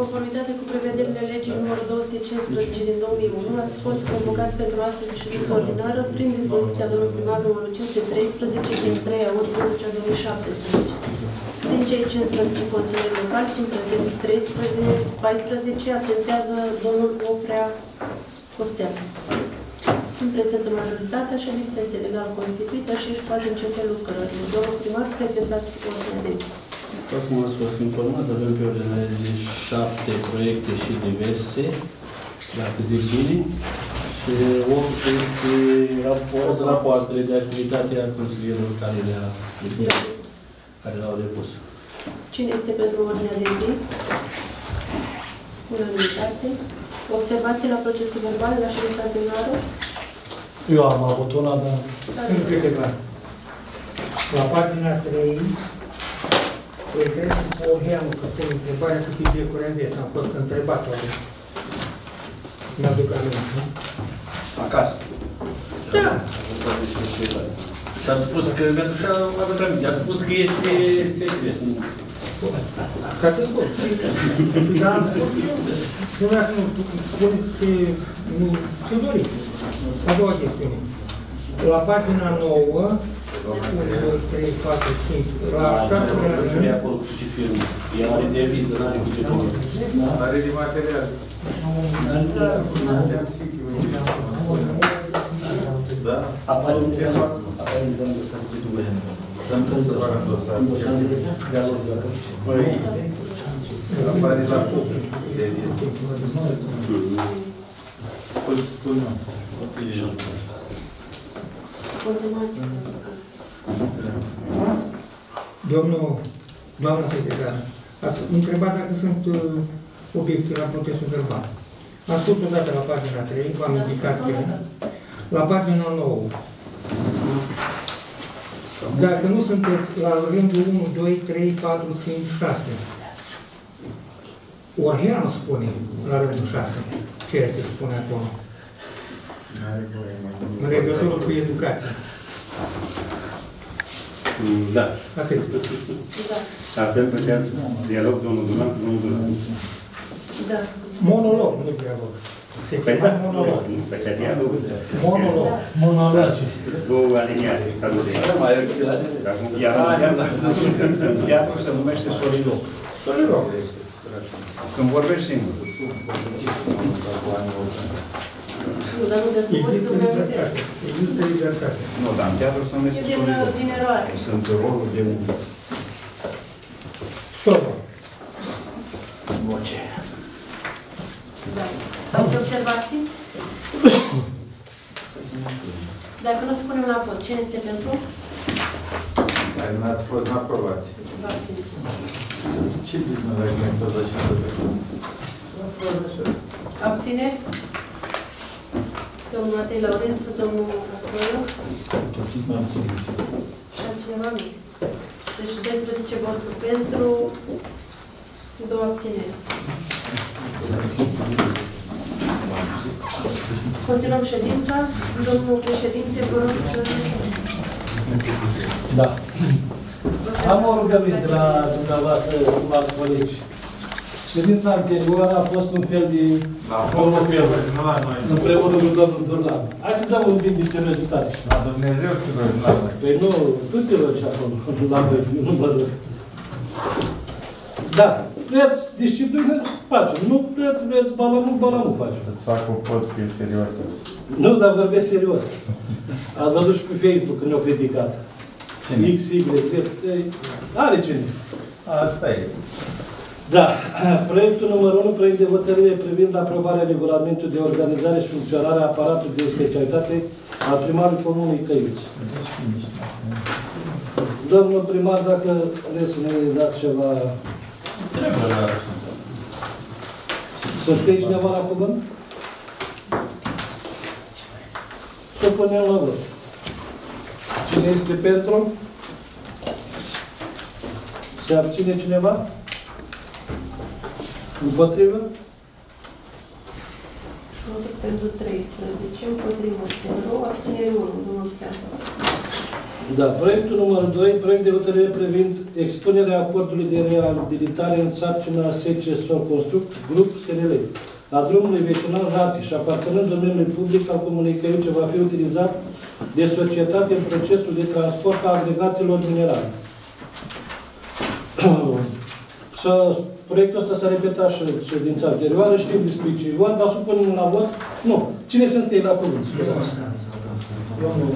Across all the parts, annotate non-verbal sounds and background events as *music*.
conformitate cu prevederile legii numărul 215 din 2001, ați fost convocați pentru astăzi ședință ordinară prin dispoziția domnului primar numărul 513 din 3 a 11 a 2017. Din cei 15 consilieri locali sunt prezenți 13, 14, absentează domnul Oprea Costea. În prezentă majoritatea, ședința este legal constituită și își poate începe lucrările. Domnul primar, prezentați ordinea de zi. După cum ați fost informați, avem pe ordinea de zi șapte proiecte și diverse, dacă zic bine, și 8 este raport, rapoartele de activitate a consilierilor care le-a depus. Care le-au depus. Cine este pentru ordinea de zi? Unanimitate. Observații la procesul verbal la ședința anterioară? Eu am avut una, dar Sunt câteva. La pagina 3, uitați cu Orheanu, că pe întrebarea cât e biecuri aveți, am fost întrebat oare. Mi-aduc aminte, nu? Acasă. Da. Și am spus că, pentru că am avut aminte, am spus că este secret. Ca să spun. Dar am spus eu. Dumneavoastră nu spuneți că nu ce doriți. A doua chestiune. La pagina 9, 1, 2, 3, 4, 5, la Nu 6 știu acolo cu ce film. El are deviz, dar nu are cu ce film. Are de material. Da? Apare un film, apare un film de să cu voi. Dăm când să facă dosar. Dosar de dialog, dacă. Apare la de Spune, spune. Continuați. Domnul, doamna secretară, ați întrebat dacă sunt uh, obiecții la procesul verbal. Am spus odată la pagina 3, v-am indicat că la pagina 9. Dacă nu sunteți la rândul 1, 2, 3, 4, 5, 6. Orheanu spune la rândul 6 ceea ce spune acolo. În legătură cu educația. Da. Atât. Da. Avem pe chiar dialog, domnul Duran, cu domnul Duran. Da, scuze. Monolog, nu dialog. Se Păi cheamă da, monolog. pe chiar dialog. Monolog. monologe. Două aliniate, s-a dus. Mai are că Acum chiar Teatru se numește Soliloc. Solilor. Când vorbești singur. Nu, dar nu de să văd că Există mi libertate. Există libertate. Nu, dar în teatru se E numește din, Soliloc. din eroare. Sunt roluri de Solor. voce. Da. Alte observații? Dacă nu spunem la vot, cine este pentru? Dar n-ați fost în aprobație. Vă abțineți. Ce din la tot așa Abține? Domnul Matei Laurențiu, domnul Acolo și altcineva nu. Deci 12 voturi pentru, două abțineri. Continuăm ședința. Domnul președinte, vă rog să... Da. Am o rugăminte de la dumneavoastră, stimați colegi. Ședința anterioară a fost un fel de monofel, împreună cu domnul Durlan. Hai să dăm un pic de seriozitate. La Dumnezeu și noi, la noi. Păi nu, tu te rogi acolo, *laughs* la voi, eu nu mă rog. Da, vreți disciplină, facem. Nu vreți, vreți balanul, balanul facem. Să-ți fac o post că e seriosă. Nu, dar vorbesc serios. Ați văzut și pe Facebook când ne-au criticat. X, Y, Z, are cine. Asta e. Da, *clears throat* proiectul numărul 1, proiect de hotărâre privind aprobarea regulamentului de organizare și funcționare a aparatului de specialitate al primarului Comunei Căiuți. Domnul primar, dacă vreți să ne dați ceva, Trebuie la să scrie cineva la cuvânt? Să punem la vot. Cine este pentru? Se abține cineva? Împotrivă? Voturi pentru 13, împotrivă 0, abțineri 1, domnul Chiar. Da, proiectul numărul 2, proiect de hotărâre privind expunerea acordului de reabilitare în sarcina SC Construct, grup SNL, a drumului vecinal Ratiș, aparținând domeniului public al comunei Căiu, ce va fi utilizat de societate în procesul de transport a agregatelor minerale. *clears throat* Să, proiectul ăsta s-a repetat și în ședința anterioară, știm despre ce e vorba, supunem la vot. Nu. Cine se înscrie la cuvânt? Scuzați. Domnul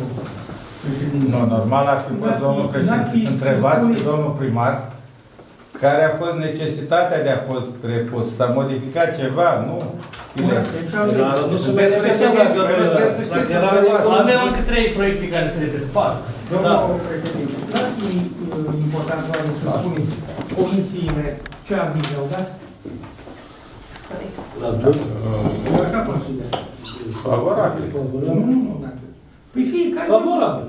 președinte. Nu, normal ar fi fost domnul președinte să întrebați pe domnul primar care a fost necesitatea de a fost repus. S-a modificat ceva? Nu? Bine. Dar nu se mai Veți repeta președinte, dacă trebuie să știți era întrebați. Avem încă trei proiecte care se repetă. Patru. Da. Domnul președinte, dați uh, importanța oare să spuneți comisiile ce aviz au dat? La doi. Eu așa consider. Favorabil. Nu, nu, nu, dacă. Păi fiecare... Favorabil.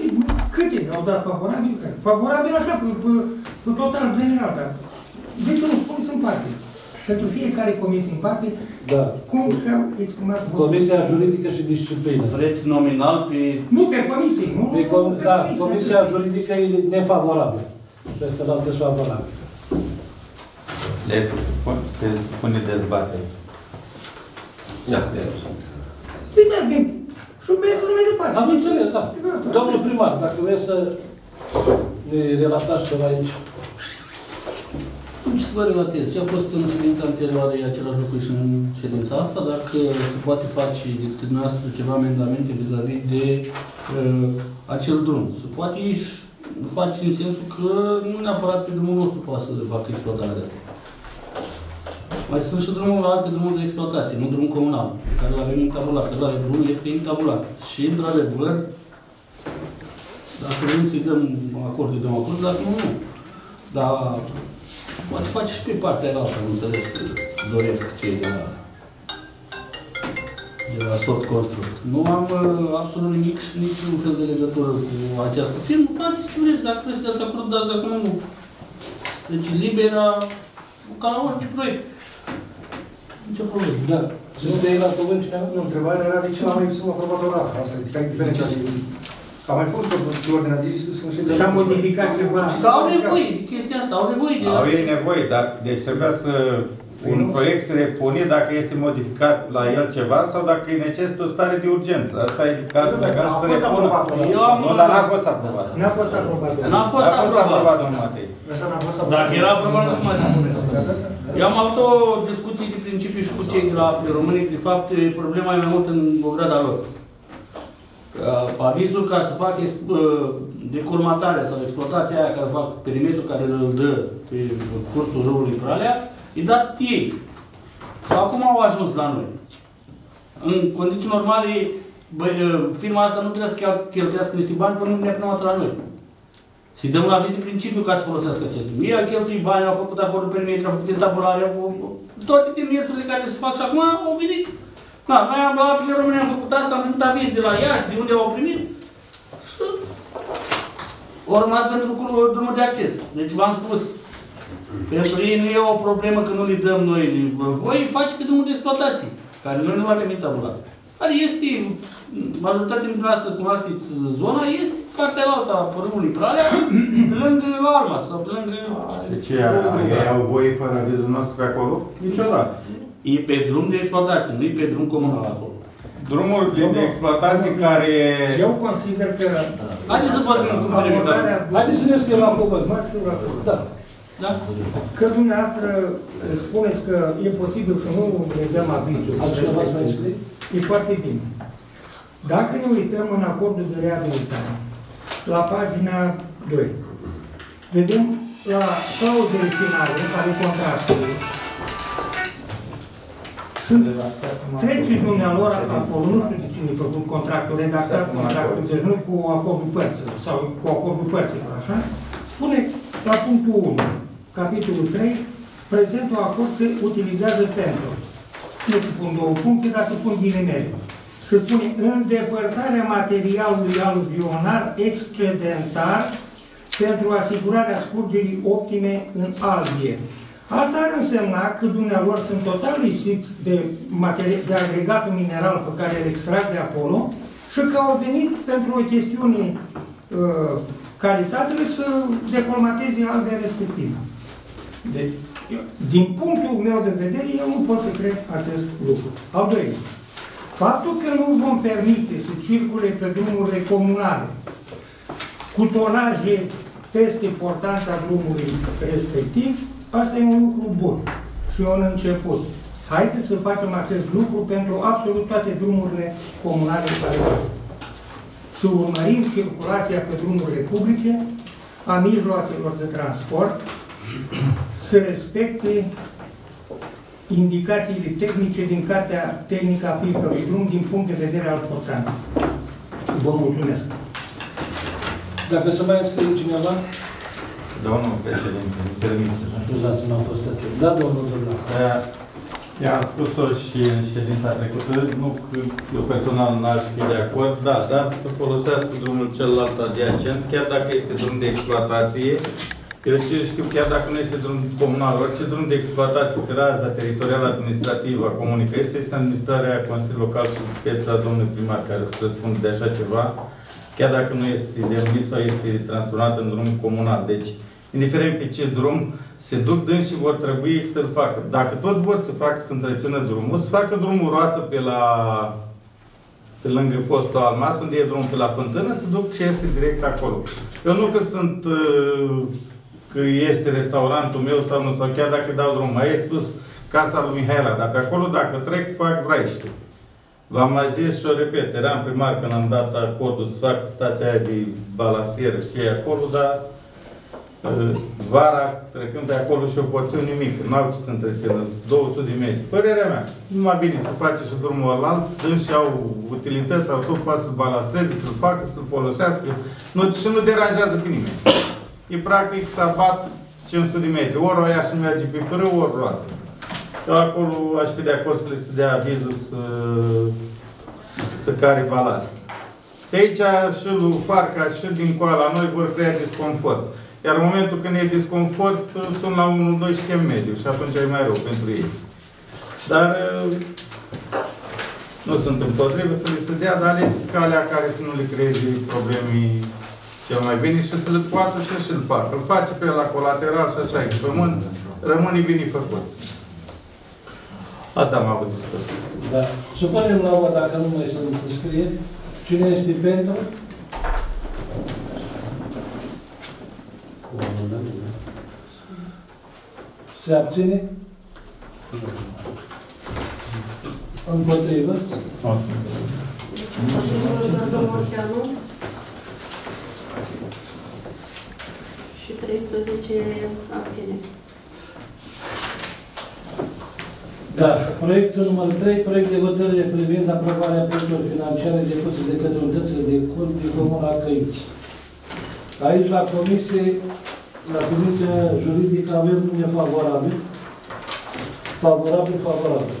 Ei, Câte au dat favorabil? Care? Favorabil așa, pe, pe, pe total general, dar de ce nu spuneți în parte? Pentru fiecare comisie în parte, Da. cum și-au exprimat votul. Comisia Juridică și Disciplină. Vreți nominal pe... Nu pe comisie, nu, Pe nu, com pe da, comisie. Comisia Juridică e nefavorabilă. Și ăsta la altă favorabil. Deci se pune dezbatere. Da, Păi da, de... Și mergem mai departe. Am înțeles, da. Da. Domnul primar, dacă vreți să ne relatați ceva aici. Ce să vă relatez? Ce a fost în ședința anterioară e același lucru și în ședința asta, dacă se poate face de câte dumneavoastră ceva amendamente vis-a-vis de uh, acel drum. Se poate și face în sensul că nu neapărat pe drumul nostru poate să facă exploatarea de asta. Mai sunt și drumuri, alte drumuri de exploatație, nu drum comunal, pe care îl avem intabulat. Ăla e drumul este intabulat. Și, într-adevăr, dacă vrem să-i dăm acord, îi dăm acord, dacă nu, nu. Dar poate face și pe partea altă, am înțeles că doresc cei de la, de la Soft Construct. Nu am uh, absolut nimic și niciun fel de legătură cu această firmă. Faceți ce vreți, dacă vreți să dați acord, dați, dacă nu, nu. Deci libera, ca la orice proiect. Nicio problemă. Da. Sunt de la cuvânt cineva? Nu, întrebarea era de ce l-am mai sunt aprobat o dată. Asta e care e diferența de... A mai fost pe ordinea de zi, sunt și S-a modificat ceva. Sau au nevoie de chestia asta, au nevoie de... Au ei nevoie, dar deci trebuia să un proiect se repune dacă este modificat la el ceva sau dacă e necesită o stare de urgență. Asta e cadrul legal A să fost repună. aprobat o dată. Eu am... Nu, dar n-a fost aprobat. N-a fost aprobat. N-a fost A fost aprobat. aprobat, domnul Matei. Asta n-a fost aprobat. Dacă era aprobat, nu se mai spune. Eu am avut o discuție de principiu și cu cei de la Apele României. De fapt, problema e mai mult în ograda lor. Uh, Avizul ca să facă ex- uh, decolmatarea sau exploatația aia care fac perimetrul care îl dă pe cursul râului Pralea, e dat ei. Acum au ajuns la noi. În condiții normale, bă, uh, firma asta nu trebuie să chiar cheltuiască niște bani până nu ne până la noi. Să-i dăm un aviz de principiu ca să folosească acest drum. Ei au cheltuit bani, au făcut acolo perimetri, au făcut tabulare, au, toate demersurile care se fac și acum au venit. Da, noi am la Apele România am făcut asta, am primit aviz de la Iași, de unde au primit. Și au rămas pentru cur- drumul de acces. Deci v-am spus, pentru ei nu e o problemă că nu le dăm noi. Voi face pe drumul de exploatație, care noi nu avem tabulat. Care este, majoritatea dintre noastre cunoașteți zona, este partea alta a părâului Pralea, pe lângă Alma sau pe lângă... Deci ei au voie fără avizul nostru pe acolo? Niciodată. E pe drum de exploatație, nu e pe drum comunal acolo. Drumul de, de exploatație care... Eu consider că... Haideți să vorbim cum trebuie. da. abordarea- Haideți să ne scriem la cuvânt. Mă scriu la cuvânt. Da. Da? Că dumneavoastră spuneți că e posibil să nu ne dăm avizul. Altcineva să mai scrie? E foarte bine. Dacă ne uităm în acordul de reabilitare, la pagina 2, vedem la clauzele finale ale contractului, sunt trece dumnealor acolo, nu știu de cine a făcut contractul, redactat contractul, deci nu cu acordul părților sau cu acordul părților, așa? Spune la punctul 1, capitolul 3, prezentul acord se utilizează pentru nu se pun două puncte, dar se pun ghilimele. Se spune îndepărtarea materialului aluvionar excedentar pentru asigurarea scurgerii optime în albie. Asta ar însemna că dumnealor sunt total lipsiți de, materi- de agregatul mineral pe care îl extrag de acolo și că au venit pentru o chestiune uh, caritabile să decolmateze albia respectivă. Deci, eu- din punctul meu de vedere, eu nu pot să cred acest lucru. Al doilea, faptul că nu vom permite să circule pe drumurile comunale cu tonaje peste portanța drumului respectiv, asta e un lucru bun și un început. Haideți să facem acest lucru pentru absolut toate drumurile comunale care sunt. Să urmărim circulația pe drumurile publice a mijloacelor de transport, să respecte indicațiile tehnice din Cartea Tehnică a fiecărui drum din punct de vedere al portanței. Vă mulțumesc! Dacă se mai înscrie cineva, Domnul președinte, îmi permite. scuzați, n-am fost atent. Da, domnul Dobrev. Uh, I-am spus-o și în ședința trecută, nu că eu personal n-aș fi de acord, da, dar să folosească drumul celălalt adiacent, chiar dacă este drum de exploatație, eu știu, știu chiar dacă nu este drum comunal, orice drum de exploatație pe raza teritorială administrativă a comunității este administrarea Consiliului Local și speța domnului primar care o să răspundă de așa ceva, chiar dacă nu este demnit sau este transformat în drum comunal. Deci, indiferent pe ce drum, se duc dâns și vor trebui să-l facă. Dacă tot vor să facă, să întrețină drumul, să facă drumul roată pe la pe lângă fostul Almas, unde e drumul pe la fântână, să duc și iese direct acolo. Eu nu că sunt, uh, că este restaurantul meu sau nu, sau chiar dacă dau drum mai e sus, casa lui Mihaela, dar pe acolo dacă trec, fac vraiște. V-am mai zis și o repet, eram primar când am dat acordul să fac stația aia de balastieră și ei acolo, dar uh, vara, trecând pe acolo și o porțiune mică, n-au ce să întrețină, 200 de metri. Părerea mea, numai bine să face și drumul ălalt, dând și au utilități, au tot poate să-l balastreze, să-l facă, să-l folosească, nu, și nu deranjează pe nimeni. E practic să abat 500 de metri, ori o ia și merge pe părâu, ori roată. Eu acolo aș fi de acord să le se dea avizul să, să care balast. Pe aici și lui Farca și din coala noi vor crea disconfort. Iar în momentul când e disconfort, sunt la 1-2 schem mediu și atunci e mai rău pentru ei. Dar uh, nu sunt împotrivă să le se dea, dar alegeți calea care să nu le creeze probleme cel mai bine și să le poată și să-l facă. Îl face pe la colateral și așa e. Pământ rămâne bine făcut. Atât am avut de spus. Da. Să punem la urmă, dacă nu mai sunt înscrieri. Cine este pentru? Se abține? Împotrivă? Domnul Orteanu. Și 13 abțineri. Da. Proiectul numărul 3, proiect de hotărâre privind aprobarea proiectelor financiare depuse de către unitățile de cont din Comuna Căiți. Aici, la comisie, la comisia juridică, avem nefavorabil, favorabil, favorabil.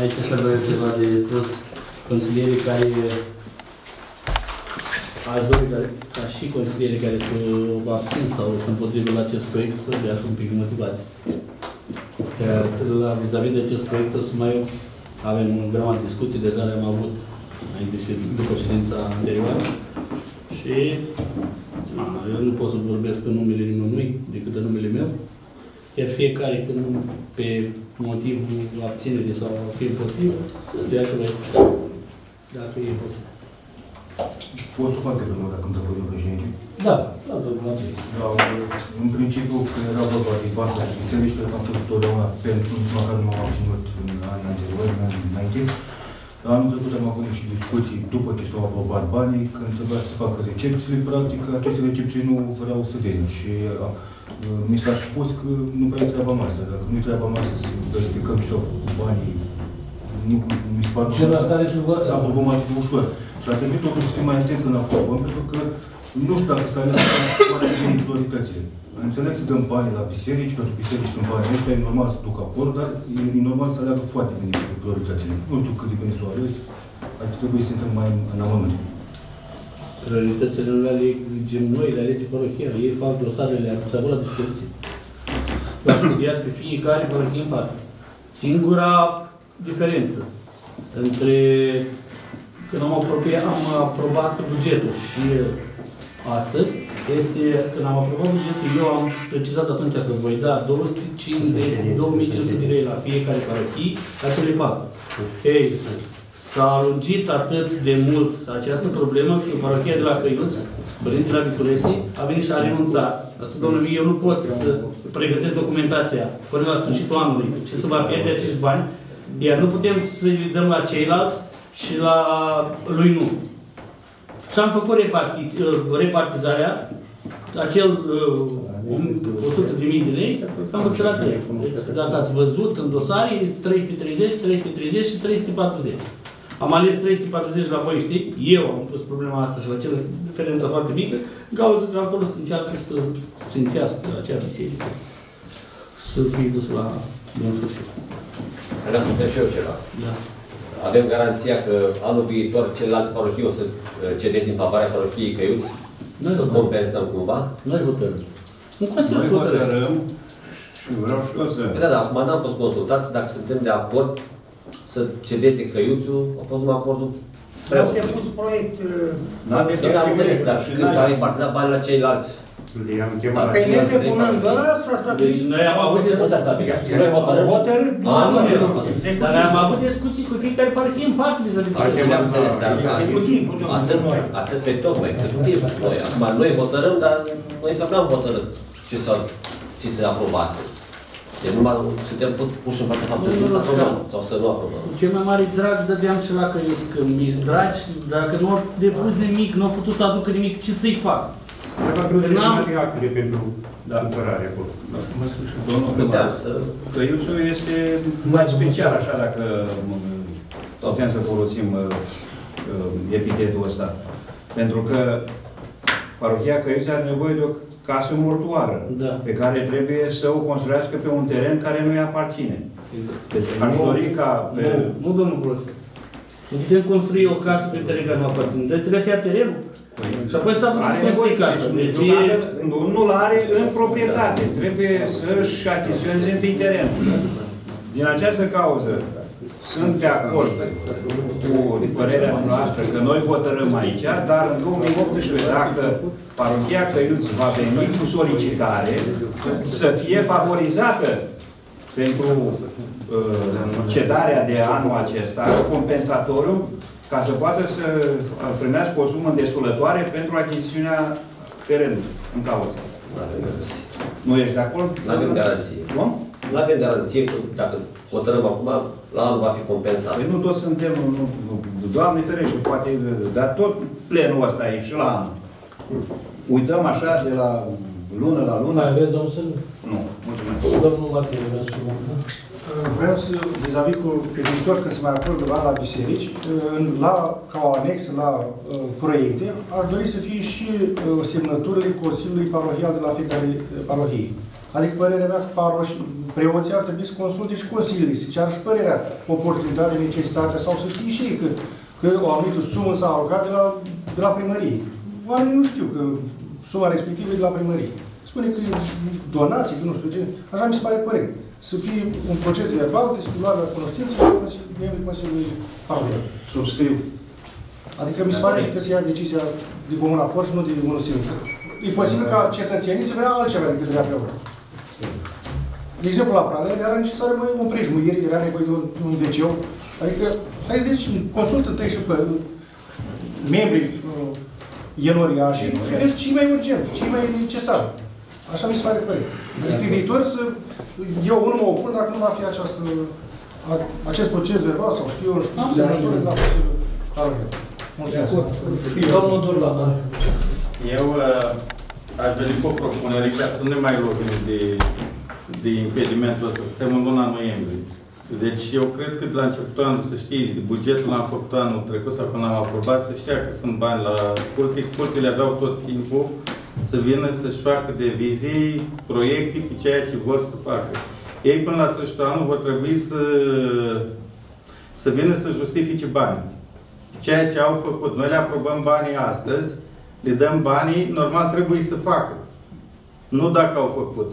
Aici așa avea ceva de spus consilierii care aș dori ca, ca și consilierii care se abțin sau sunt împotrivă la acest proiect să dea și un pic motivație. Că la vis-a-vis de acest proiect o să mai avem un grămadă de discuții, deja le-am avut înainte și după ședința anterioară. Și na, eu nu pot să vorbesc în numele nimănui decât în numele meu. Iar fiecare, când pe motivul abținerii sau a fi împotrivă, de așa este. Dacă e posibil. Pot să fac câteva dacă îmi dă voie, președinte? Da, da, domnul Andrei. Da, în principiu, când era vorba de banca și biserici, cred că am fost totdeauna pentru, nici măcar nu m-am obținut în anii anteriori, în anii înainte. Dar anul trecut am avut niște discuții după ce s-au aprobat banii, când trebuia să facă recepțiile, practic, aceste recepții nu vreau să vină și a, mi s-a spus că nu prea e treaba noastră. Dacă nu e treaba noastră să verificăm și banii, nu, mi se pare Celor care se vor... s-a aprobăm mai ușor. Și ar trebui totuși să fim mai atenți când aprobăm, pentru că nu știu dacă s-a ales foarte bine prioritățile. Înțeleg să dăm bani la biserici, pentru că biserici sunt bani ăștia, e normal să duc acolo, dar e, e normal să aleagă foarte bine prioritățile. Nu știu cât de bine s-o ales, ar fi trebuit să intrăm mai în, în amănunt. Prioritățile nu le alegem noi, le alege parohia. Ei fac dosarele, le ați avut la dispoziție. L-am studiat pe fiecare parohie în parte. Singura diferență între când am apropiat, am aprobat bugetul și astăzi, este când am aprobat bugetul, eu am precizat atunci că voi da 250, 2500 de lei la fiecare parohie, la cele patru. Ei, s-a lungit atât de mult această problemă că parohia de la Căiuț, Părintele la Viculesi, a venit și a renunțat. A spus, domnule, eu nu pot să pregătesc documentația până la sfârșitul anului și să vă pierde acești bani, iar nu putem să-i dăm la ceilalți și la lui nu. Și am făcut repartiți, uh, repartizarea, acel uh, 100 de mii de lei, am făcut la trei. Deci, dacă ați văzut în dosare, este 330, 330 și 340. Am ales 340 la voi, știi? Eu am pus problema asta și la cele diferență foarte mică, în cauza că acolo se încearcă să sfințească acea biserică. Să fie dus la bun sfârșit. Vreau să întreb și eu ceva. Da. Avem garanția că anul viitor celelalte parohii o să uh, cedeze în favoarea parohiei Căiuți? Noi Să hotărâm. compensăm cumva? Noi hotărâm. Nu Consiliul Noi să hotărâm. hotărâm și vreau și eu să... Păi da, da, acum n-am fost consultați dacă suntem de acord să cedeze Căiuțul, a fost numai acordul Am preotului. depus proiect, uh, N-am Eu depus am înțeles, dar și când s-au n-ai- repartizat bani la ceilalți, I-am chemat la pe cine net trebuie depunem, parohii? doar s-a stabilit. Deci noi am avut nu s-a discuții. stabilit. Noi hotărâm și- Hotărât, A, nu, nu, nu, nu. executiv. Dar am avut discuții cu fiecare parohie în parte vis-a-vis de Asta le-am înțeles, dar Executiv, putem atât, noi. atât pe tot, mai executiv. Noi, acum, noi hotărâm, dar noi încă n-am hotărât ce să, ce să aprobă astăzi. Deci numai suntem pu- puși în fața faptului că să aprobăm sau să nu aprobăm. Cel mai mare drag dădeam și la Căiuț, că mi dragi, dacă nu au depus nimic, nu au putut să aducă nimic, ce să-i fac? Probabil că N-am- nu actele pentru cumpărare acolo. Mă scuze, domnul Puteam primar, să... Căiuțul este mai special, așa, dacă m- putem să folosim uh, uh, epitetul ăsta. Pentru că parohia Căiuț are nevoie de o casă mortoară, Da. pe care trebuie să o construiască pe un teren care nu-i aparține. Deci aș Nu. dori ca pe... Nu, nu, domnul profesor. Nu putem construi o casă pe teren care nu aparține. Deci trebuie să ia terenul. Și apoi să aducă Are să construi nevoie, casa. deci Deci nu, e... are- nu, nu-l are în proprietate. Trebuie să-și achiziționeze întâi terenul. Din această cauză, sunt de acord cu părerea noastră că noi hotărâm aici, dar în 2018, dacă parohia Căiuț va veni cu solicitare să fie favorizată pentru uh, cedarea de anul acesta, compensatoriu, ca să poată să primească o sumă desulătoare pentru achiziționea terenului în cauză. Nu avem garanție. Nu ești de acord? Nu avem garanție. Cum? Nu avem garanție că dacă hotărâm acum, la anul va fi compensat. Păi nu toți suntem, nu, nu, Doamne ferește, poate, dar tot plenul ăsta e și la anul. Uităm așa de la lună la lună? Mai aveți, domnul Sân? Nu, mulțumesc. Domnul Matei, vreau să spun. Vreau să, vis-a-vis cu pe viitor, când se mai acordă bani la biserici, în- la, ca o anexă la uh, proiecte, aș dori să fie și uh, semnăturile Consiliului Parohial de la fiecare uh, parohie. Adică părerea mea că paroși, preoții ar trebui să consulte și consiliile, să ceară și părerea, oportunitatea, necesitatea, sau să știe și ei că, că o anumită sumă s-a alocat de la, de la primărie. Oamenii nu știu că suma respectivă e de la primărie. Spune că e donații, că nu știu ce, așa mi se pare corect. Să fie un proces verbal de luare la cunoștință și Consiliul- membrii Consiliului Parohial. Subscriu. Adică mi se pare că se ia decizia de comun acord și nu de unul singur. E posibil ca cetățenii să vrea altceva decât vrea preotul. De exemplu, la Pradea era necesară mai un prejmuire, era nevoie de un, un wc Adică, stai să zici, consultă întâi și pe membrii uh, enoriași și vezi ce e mai urgent, ce e mai necesar. Așa mi se pare corect. Adică pe viitor să, eu unul mă opun dacă nu va fi această, a, acest proces verbal sau știu eu, știu, Am semnătură să- de la Consiliul Parohial. Mulțumesc. Domnul Durla, da. Eu uh, aș veni cu o propunere ca să nu ne mai lovim de, de impedimentul ăsta, suntem în luna noiembrie. Deci eu cred că de la începutul anului, să știi, bugetul l-am făcut anul trecut sau când am aprobat, să știa că sunt bani la culte. Cultele aveau tot timpul să vină să-și facă devizii, proiecte cu ceea ce vor să facă. Ei până la sfârșitul anului vor trebui să, să vină să justifice banii ceea ce au făcut. Noi le aprobăm banii astăzi, le dăm banii, normal trebuie să facă. Nu dacă au făcut.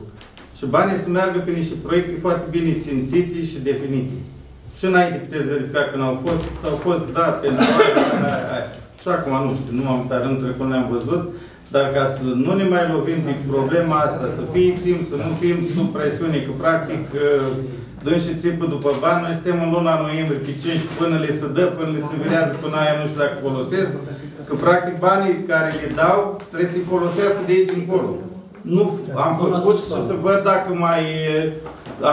Și banii să meargă pe niște proiecte foarte bine țintite și definite. Și înainte puteți verifica când au fost, au fost date, în și acum nu știu, nu am uitat rând trecut, le-am văzut, dar ca să nu ne mai lovim de problema asta, să fie timp, să nu fim sub presiune, că practic dând și țipă după bani, noi suntem în luna noiembrie, pe 5 până le se dă, până le se virează, până aia nu știu dacă folosesc, că practic banii care le dau trebuie să-i folosească de aici încolo. Nu am făcut și să văd dacă mai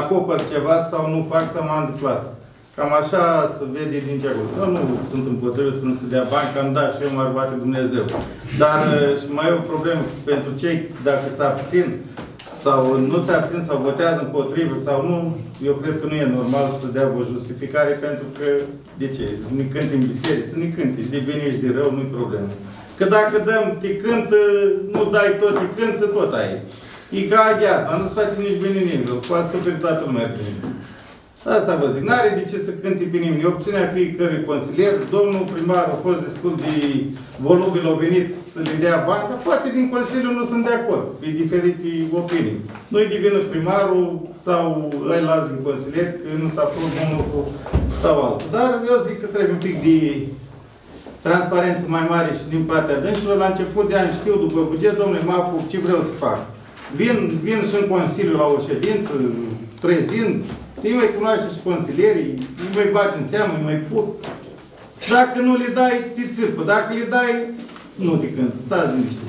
acopăr ceva sau nu fac sau m-am întâmplat. Cam așa se vede din ce acolo. Eu nu sunt împotrivit să nu se dea bani, că am dat și eu m-ar bate Dumnezeu. Dar și mai e o problemă pentru cei, dacă se abțin, sau nu se abțin sau votează împotrivă sau nu, eu cred că nu e normal să dea o justificare pentru că, de ce? Ne cânti în biserică, să ne cânti, de bine și de rău, nu-i problemă. Că dacă dăm, te cântă, nu dai tot, te cântă, tot ai. E ca aghiat, dar nu-ți face nici bine nimic, poate superi toată lumea bine. Asta vă zic, n-are de ce să cânte pe nimeni. E opțiunea fiecărui consilier. Domnul primar a fost destul de volubil, a venit să le dea bani, dar poate din Consiliu nu sunt de acord, pe diferite opinii. Nu-i divină primarul sau ăilalți din consilier, că nu s-a pus unul cu sau altul. Dar eu zic că trebuie un pic de transparență mai mare și din partea dânșilor. La început de an știu după buget, domnule, mă apuc, ce vreau să fac. Vin, vin și în Consiliu la o ședință, trezind, îi mai cunoaște și consilierii, îi mai bagi în seamă, îi mai put. Dacă nu le dai, te țârpă. Dacă le dai, nu te cântă. Stați liniște.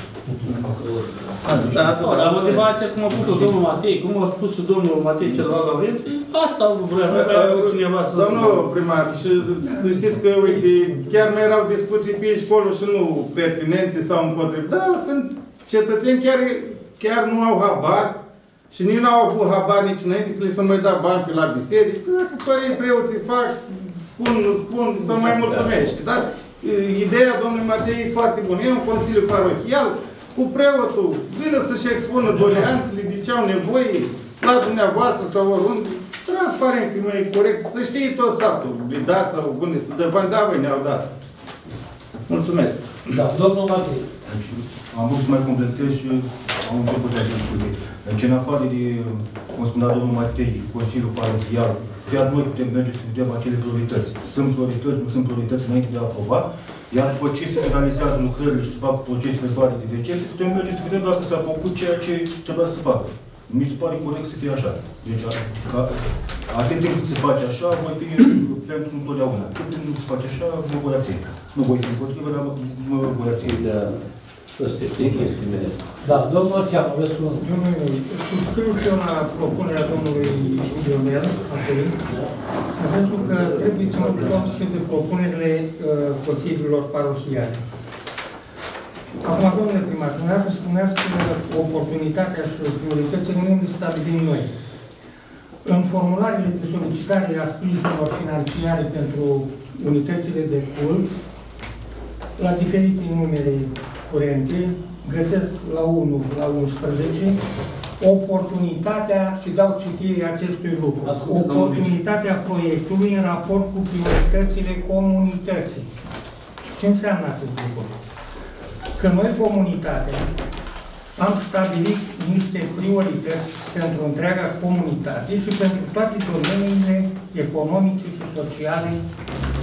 Da, da, motivația, cum a pus domnul Matei, cum a pus și domnul Matei celălalt la vreme, asta vrea, nu vrea cineva să... Domnul primar, și să știți că, uite, chiar mai erau discuții pe școlă și nu pertinente sau împotriva. Da, sunt cetățeni care chiar nu au habar și nici n-au avut habar nici înainte că le s-au mai dat bani pe la biserică. Dacă părei preoții fac, spun, nu spun, să mai mulțumește. Dar ideea domnului Matei e foarte bună. E un consiliu parohial cu preotul. Vină să-și expună doleanțele de ce au nevoie la dumneavoastră sau oriunde. Transparent, că mai corect. Să știe tot satul. Da sau bune, să dă bani, da, băi, ne-au dat. Mulțumesc. Da, domnul Matei. Am vrut să mai completez și am început de discuție. Deci, în afară de, cum spunea domnul Matei, Consiliul Parohial, chiar noi putem merge să vedem acele priorități. Sunt priorități, nu sunt priorități înainte de a aproba, iar după ce se finalizează lucrările și se fac procesele toate de decente, putem merge să vedem dacă s-a făcut ceea ce trebuia să facă. Mi se pare corect să fie așa. Deci, ca, atât timp cât se face așa, voi fi pentru întotdeauna. Cât timp nu se face așa, mă voi abține. Nu voi fi împotrivă, dar mă voi abține. Da. Să știi chestiile astea. Da, domnul Orcheam, aveți un... Domnul, subscriu și eu la propunerea domnului Ionel, Antelin, în sensul că trebuie să mă cont și de propunerile uh, consiliilor parohiale. Acum, domnule primar, dumneavoastră spuneați că oportunitatea și prioritățile nu le stabilim noi. În formularele de solicitare a sprijinilor financiare pentru unitățile de cult, la diferite numere curente, găsesc la 1, la 11, oportunitatea, și dau citire acestui lucru, oportunitatea proiectului în raport cu prioritățile comunității. Ce înseamnă acest lucru? Că noi, comunitatea, am stabilit niște priorități pentru întreaga comunitate și pentru toate domeniile economice și sociale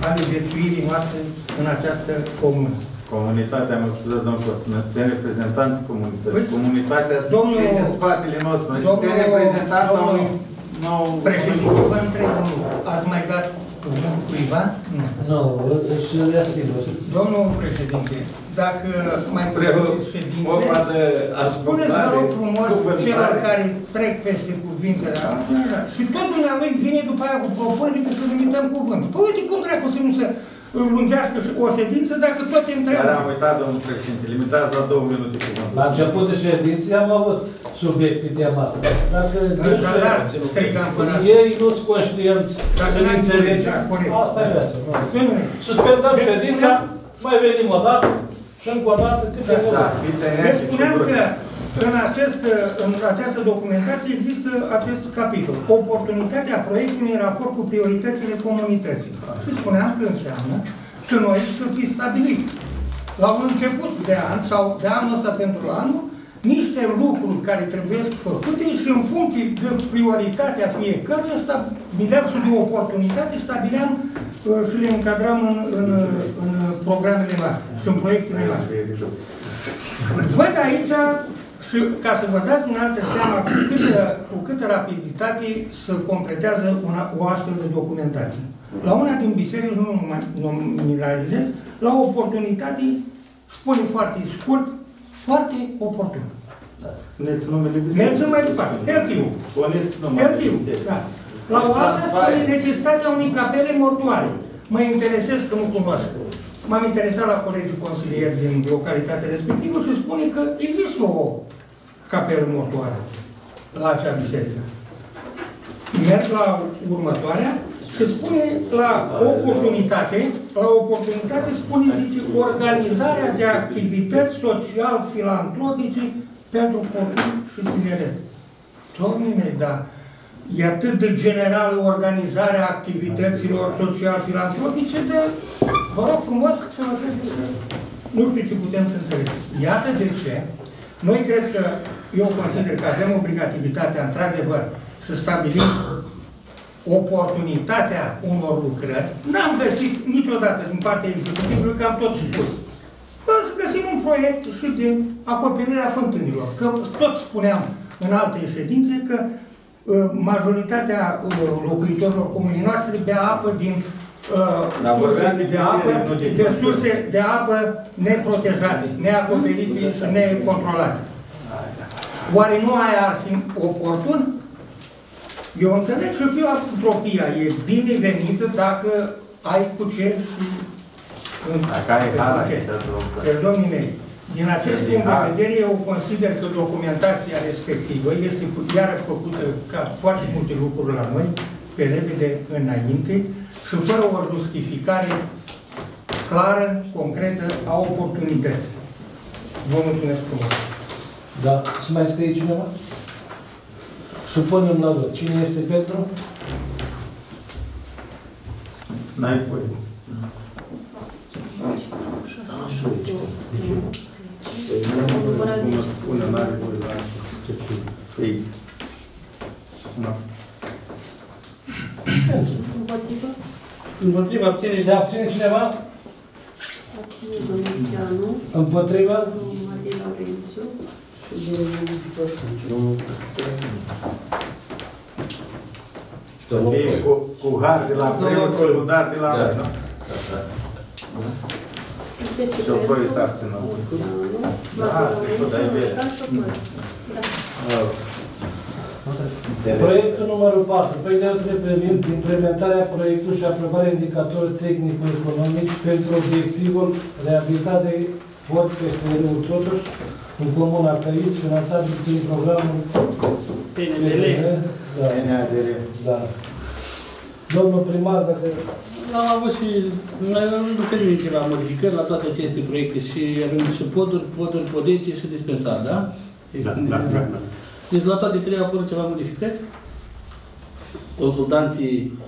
ale viețuirii noastre în această comună. Comunitatea, mă scuzați, domnul Cos, noi suntem reprezentanți comunității. Păi, Comunitatea domnul- sunt în spatele nostru. Noi domnul- suntem reprezentanți sau domnul- nu? Președinte, vă întreb, nu, ați mai dat cuvântul cuiva? Nu. Nu, își le asigur. Domnul președinte, dacă mai Trebuie trebuie ședințe, vorba de spuneți, vă rog frumos, cuvântare. celor care trec peste cuvintele alea, și tot dumneavoastră vine după aia cu propunere că să limităm cuvântul. Păi uite cum dracu să nu se lungească o ședință dacă tot te Chiar întreabă. am uitat, domnul președinte, limitați la două minute cuvântul. La început de ședințe am avut subiect pe tema asta. Dacă Așadar, striga împăratul. ei nu sunt conștienți Dacă să ne n-ai înțelegem, înțelegea, corect. asta e viața. nu. Nu, nu. Suspendăm Deci, ședința, mai venim o dată și încă o dată câte Da, Da, mult. fiți Deci energici și spuneam brusc. că în, acest, în această documentație există acest capitol. Oportunitatea proiectului în raport cu prioritățile comunității. Și spuneam că înseamnă că noi să fi stabilit la un început de an sau de anul ăsta pentru anul, niște lucruri care trebuie făcute și în funcție de prioritatea fiecăruia stabileam și de oportunitate, stabileam uh, și le încadram în, în, în programele noastre și în proiectele noastre. Văd aici și ca să vă dați dumneavoastră seama cu câtă, cu câtă rapiditate se completează una, o astfel de documentație. La una din biserici, nu nominalizez, la o oportunitate, spune foarte scurt, foarte oportun. Spuneți numele Mergem mai departe. Hertiu. Spuneți numele Hertiu, da. La o altă spune necesitatea unei capele mortoare. Mă interesez că nu cunosc. M-am interesat la colegii consilieri din localitatea respectivă și spune că există o capelă mortoare la acea biserică. Merg la următoarea și spune la oportunitate, la oportunitate spune, zice, organizarea de activități social-filantropice pentru copii și tineret. Domnule, da, e atât de general organizarea activităților social-filantropice, de vă rog frumos să mă credeți că nu știu ce putem să înțelegem. Iată de ce noi cred că, eu consider că avem obligativitatea, într-adevăr, să stabilim oportunitatea unor lucrări. N-am găsit niciodată din partea executivului că am tot spus. Bă, să găsim un proiect și de acoperirea fântânilor. Că tot spuneam în alte ședințe că uh, majoritatea uh, locuitorilor comunii noastre bea apă din uh, surse de, apă, de surse de apă neprotejate, neacoperite și necontrolate. Oare nu aia ar fi oportun? Eu înțeleg și filantropia e binevenită dacă ai cu ce și Dacă ai hara, Deci, domnii mei, din acest punct de vedere, eu consider că documentația respectivă este iară făcută ca foarte multe lucruri la noi, pe repede înainte și fără o justificare clară, concretă a oportunității. Vă mulțumesc frumos! Da. Se mai scrie cineva? Supunem la vot. Cine este Petru? N-ai voie. 16 una mare cuiva. Ei. Una. Împotrivă? Împotrivă, abține și de abține cineva? Abține domnul Cheanu. Împotrivă? Marie Laurențiu. Și domnul Să fie cu, cu har de la da. preot, cu dar de la... Da. da. da. da. Matei tot ai Laurențiu, bine. Mușcan și Ocăr. Da. Proiectul numărul 4. Proiect de hotărâre privind implementarea proiectului și aprobarea indicatorului tehnico-economici pentru obiectivul reabilitate Port peste râul Totuși în Comuna Căiți, finanțat prin programul PNDL. Da. NADR. Da. Domnul primar, dacă Am avut și, noi nu termin ceva modificări la toate aceste proiecte și avem și poduri, poduri, podeții și dispensar, da? Da, da, da, da. Deci la toate trei au apărut ceva modificări. Consultanții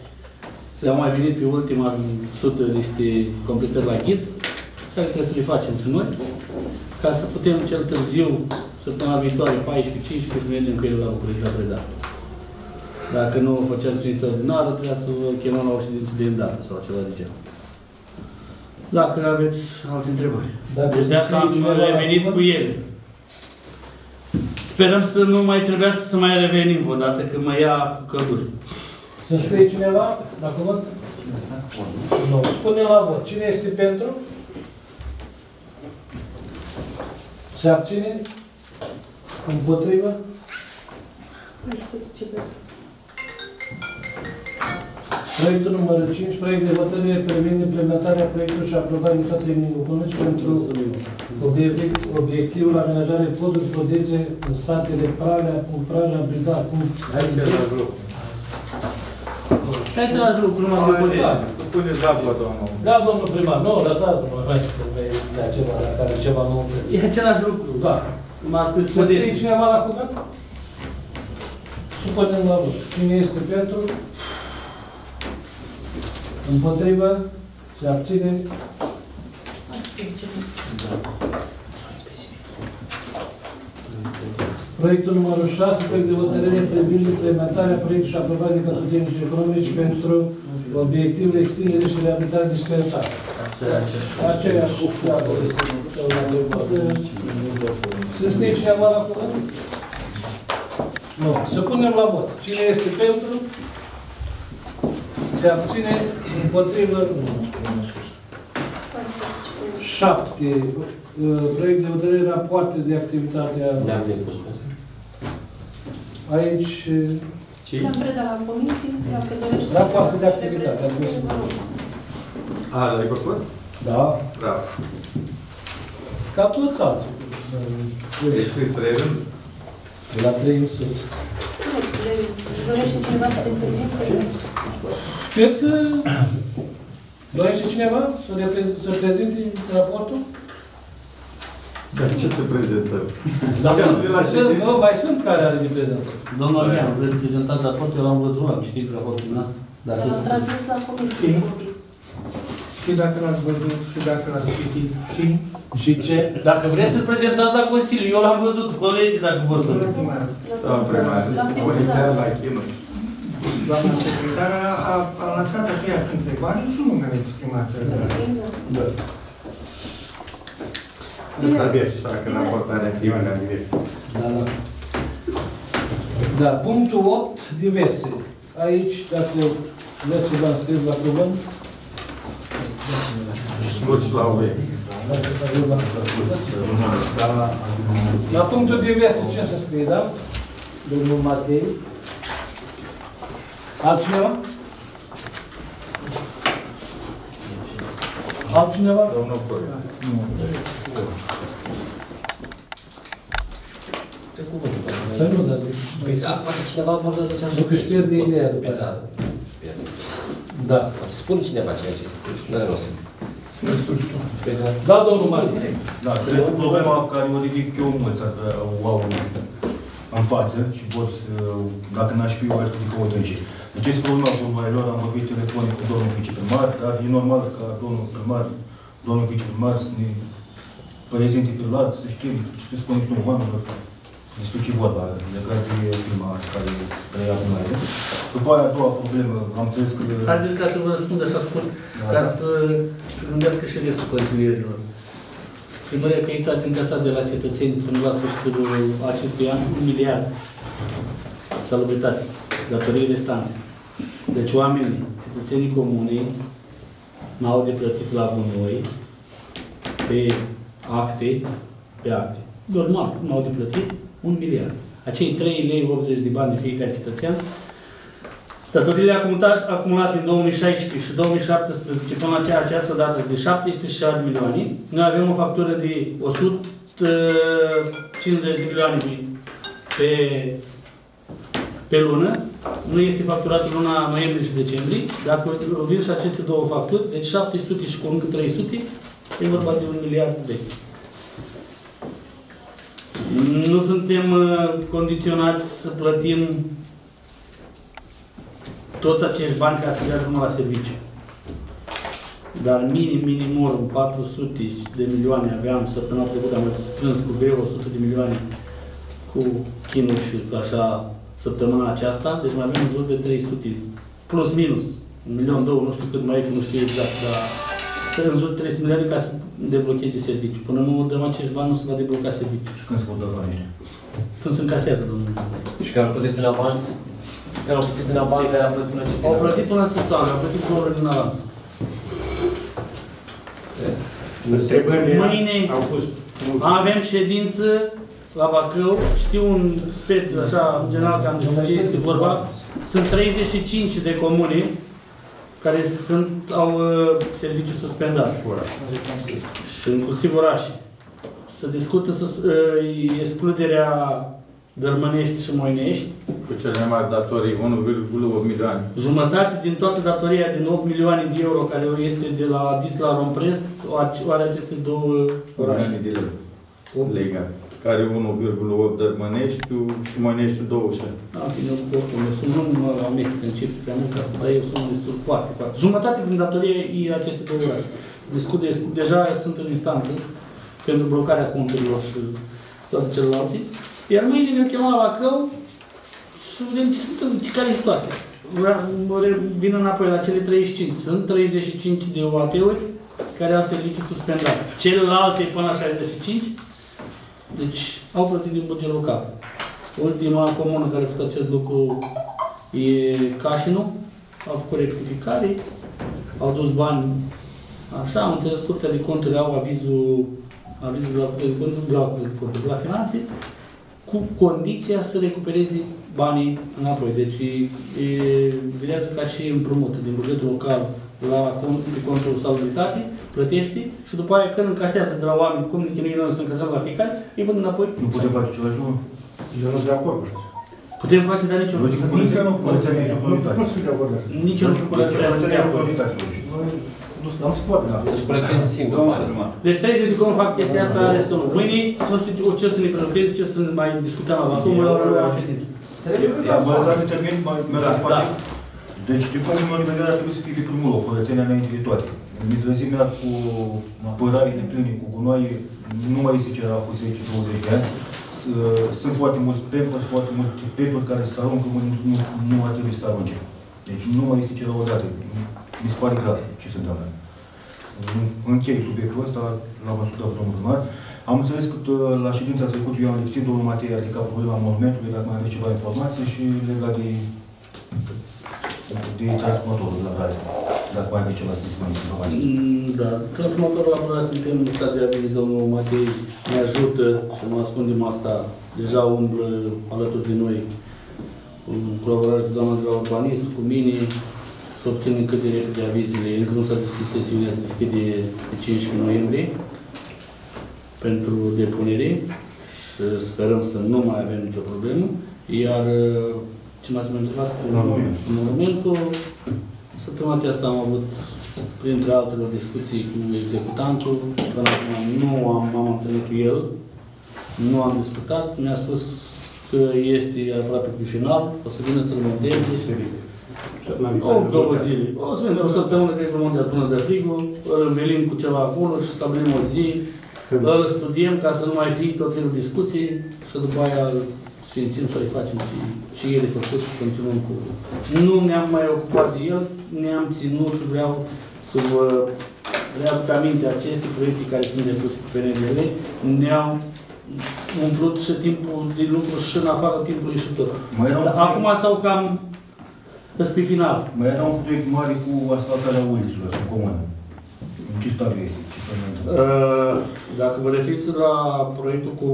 le-au mai venit pe ultima sută niște completări la ghid, care trebuie să le facem și noi, ca să putem cel târziu, săptămâna viitoare, 14-15, să mergem cu ele la București la predare. Dacă nu făceam ședință ordinară, trebuia să vă chemăm la o ședință de îndată sau ceva de genul. Dacă aveți alte întrebări. Dacă Deci de asta am scrie cineva la revenit cuvânt. cu ele. Sperăm să nu mai trebuiască să mai revenim o dată când mai ia călduri. să scrie cineva la cuvânt? Nu. Spune la vot. Cine este pentru? Se abține? Împotrivă? Hai să ce pentru. Proiectul numărul 5, proiect de hotărâre privind implementarea proiectului și aprobarea indicatorii economici pentru obiectiv, obiectivul amenajării poduri podețe în satele Pralea, cu Praja, Brida, cu... Hai pe la grup. Și aici la lucru, numai de poliție. Puneți la vot, domnul. Da, domnul primar, nu, lăsați-mă, hai, că de ceva, la care ceva nu... E același lucru, da. M-a spus Să scrie podeții. cineva la cuvânt? Supunem la vot. Cine este pentru? Împotrivă? Se abține? Proiectul numărul 6, proiect de hotărâre privind implementarea proiectului și aprobarea de către tehnici economici pentru obiectivele extindere și reabilitare dispensare. Aceeași treabă. Se scrie cineva la cuvânt? Nu. Să punem la vot. Cine este pentru? Se abține? Împotrivă? Șapte. Uh, Proiect de hotărâre, rapoarte de activitate a... Ne-am depus pe asta. Aici, Ce? Le-am predat la comisie, dacă dorește. Rapoarte de să le activitate, am prezinte, văzut. vă rog. A, l-ai făcut? da, Bravo. ca toți alții. Deci scris trei rând? De la trei în sus. Spuneți, le- dorește cineva să le prezinte? Cred că dorește cineva să, repre- să prezinte raportul? Dar ce să prezentăm? Da, sunt. de la Sunt, ședință. nu, mai sunt care are de prezentat. Domnul Ardean, vreți să prezentați raportul? Eu l-am văzut, am citit raportul dumneavoastră. Dar L-am trebuie să- transmis la comisie. Sim. copii. Și dacă l-ați văzut, și dacă l-ați citit, și... Și ce? Dacă vreți să-l prezentați la Consiliu, eu l-am văzut, colegii dacă vor să Doamna primar, L-am poliția primit. la chinuri. Doamna secretară a, a lansat aceeași întrebare și nu mi-a exprimat. Exact. Asta vezi, dacă n-am fost are prima la nivel. Da, da. Da, punctul 8, diverse. Aici, dacă vreți să vă înscrieți la cuvânt, Scurt și la UE. La punctul diverse, ce să scrie, da? Domnul Matei. Altcineva? Altcineva? Domnul Cor. Pe cuvântul. Să nu, dar... Păi, da, poate cineva vor să zice Nu, că își pierde ideea după Păi, da. aceea. Da. Poate spune cineva ceea ce este. Nu are rost. Păi, da. Da, domnul Matei. Da, cred că problema care o ridic eu mulți ar o au în față și pot să, dacă n-aș fi, eu aș ridica o dânșe. Deci este problema urmărilor, am vorbit telefonic cu domnul viceprimar, dar e normal ca domnul primar, domnul viceprimar să ne prezinte pe lat, să știm, să spun și noi oamenilor despre ce vorba, legat de firma care preia acum mai După aia, a doua problemă, am înțeles că... Haideți ca să vă răspund așa scurt, Da, ca da. să să gândească și restul consilierilor. Primăria Căița a încasat de la cetățeni până la sfârșitul acestui an un miliard salubritate, datorii restanțe. Deci oamenii, cetățenii comunei, n-au de plătit la gunoi pe acte, pe acte. Normal, nu au de plătit un miliard. Acei 3 lei 80 de bani de fiecare cetățean Datoriile acumulate, acumulate în 2016 și 2017 până la cea această dată de 706 de milioane, noi avem o factură de 150 de milioane pe, pe, pe lună, nu este facturată luna noiembrie și decembrie, dacă vin și aceste două facturi, deci 700 și cu încă 300, e vorba de un miliard de lei. Nu suntem uh, condiționați să plătim toți acești bani ca să dea drumul la serviciu. Dar minim, minimum 400 de milioane aveam săptămâna trecută, am mai strâns cu greu 100 de milioane cu chinuri și cu așa săptămâna aceasta, deci mai avem în jur de 300, plus minus, un milion, două, nu știu cât mai e, că nu știu exact, dar în jur de 300 milioane ca să deblocheze serviciu. Până nu dăm acești bani, nu se va debloca serviciu. Și când se vor da banii? Când se încasează, domnule. Și care au plătit în avans? Care au plătit în avans, care au plătit în ce Au plătit până la săptămână, au plătit cu oră din avans. Întrebările Mâine au fost avem ședință la Bacău, știu un speț, așa, în general, cam despre ce este vorba. Sunt 35 de comune care sunt, au uh, serviciu suspendat. Și inclusiv orașe. Se discută sus, uh, excluderea Dărmănești și Moinești. Cu cele mai mari datorii, 1,8 milioane. Jumătate din toată datoria din 8 milioane de euro care este de la DIS la Romprest, o are- o are aceste două orașe. Milioane de lei. Lega. Care 1,8 Dărmăneștiu și Moineștiu 20. Da, bine, oricum, eu sunt, nu mă amestec în cifre prea mult ca să dar eu sunt destul foarte, foarte. Jumătate din datorie e aceste două orașe. discut de, deja sunt în instanță pentru blocarea conturilor și toate celelalte. Iar mâine ne chema la Bacău și vedem ce sunt, ce- care e situația. Vrea- re- Vin înapoi la cele 35. Sunt 35 de OAT-uri care au serviciu suspendat. Celelalte până la 65, deci au plătit din buget local. Ultima comună care a făcut acest lucru e Cașinu, au făcut rectificare, au dus bani, așa, am înțeles, Curtea de Conturi au avizul, avizul la Curtea de Conturi, de la, Curtea de Conturi, la finanțe, cu condiția să recupereze banii înapoi. Deci e, virează ca și împrumut din bugetul local la cont de contul salubritate, plătește și după aia când încasează de la oameni, cum ne chinuim noi să încasăm la fiecare, îi vând înapoi. Nu putem face același lucru? Eu nu sunt de acord cu așa. Putem face, dar nici Nu zic că Nici eu nu Curtea de Conformitate. nu sunt de acord cu așa. nici eu nu Curtea vreau să de fie acord. Conformitate. Nu nu se poate. da. Deci colectezi singur banii. Deci 30 de cum fac chestia asta, restul nu. Mâine, nu știu ce să ne prelucrezi, ce să mai discutăm la acum, la la ședință. Da, vă lăsați să termin, mai merg Da, mai departe? da. Deci, din punctul meu de vedere, ar trebui să fie pe primul loc, curățenia înainte de toate. Mitrăzimea cu apărare de pline, cu gunoaie, nu mai este ce era cu 10-20 de ani. S- Sunt foarte mulți pampers, foarte multe paper care se aruncă, mă, nu, nu ar trebui să arunce. Deci nu mai este ce era odată. Mi se pare grav ce se întâmplă. Închei subiectul ăsta, l-am ascultat pe domnul primar. Am înțeles că uh, la ședința trecută eu am lipsit domnul Matei, adică problema monumentului, dacă mai aveți ceva informații și legat de, de transportorul la care, dacă mai aveți ceva să spuneți informații. Mm, Da, transformatorul la Brăila suntem în stat de aviz, domnul Matei ne ajută și nu ascundem asta. Deja umblă alături de noi în colaborare cu doamna de la urbanism, cu mine, să obținem cât de repede avizele. Încă nu s-a deschis sesiunea, se deschide pe 15 noiembrie pentru depunere și sperăm să nu mai avem nicio problemă. Iar ce m-ați mai întrebat? Monument. Monumentul. Săptămâna aceasta am avut, printre altele, discuții cu executantul. Până acum nu am, m-am întâlnit cu el, nu am discutat. Mi-a spus că este aproape pe final, o să vină să-l monteze. 8 două zile. O să vină o săptămână, cred că montează până de frigul, îl învelim cu ceva acolo și stabilim o zi, îl studiem ca să nu mai fie tot felul de discuții și după aia îl sfințim să îi facem și, și ele făcut și continuăm cu... Nu ne-am mai ocupat de el, ne-am ținut, vreau să vă readuc aminte aceste proiecte care sunt depuse cu PNDL, ne-am umplut și timpul de lucru și în afara timpului și tot. Mai era un Dar Acum sau cam pe final. Mai era un proiect mare cu asfaltarea uliților în comună. În ce stadiu este? Ce stadiu este? Uh, Dacă vă referiți la proiectul cu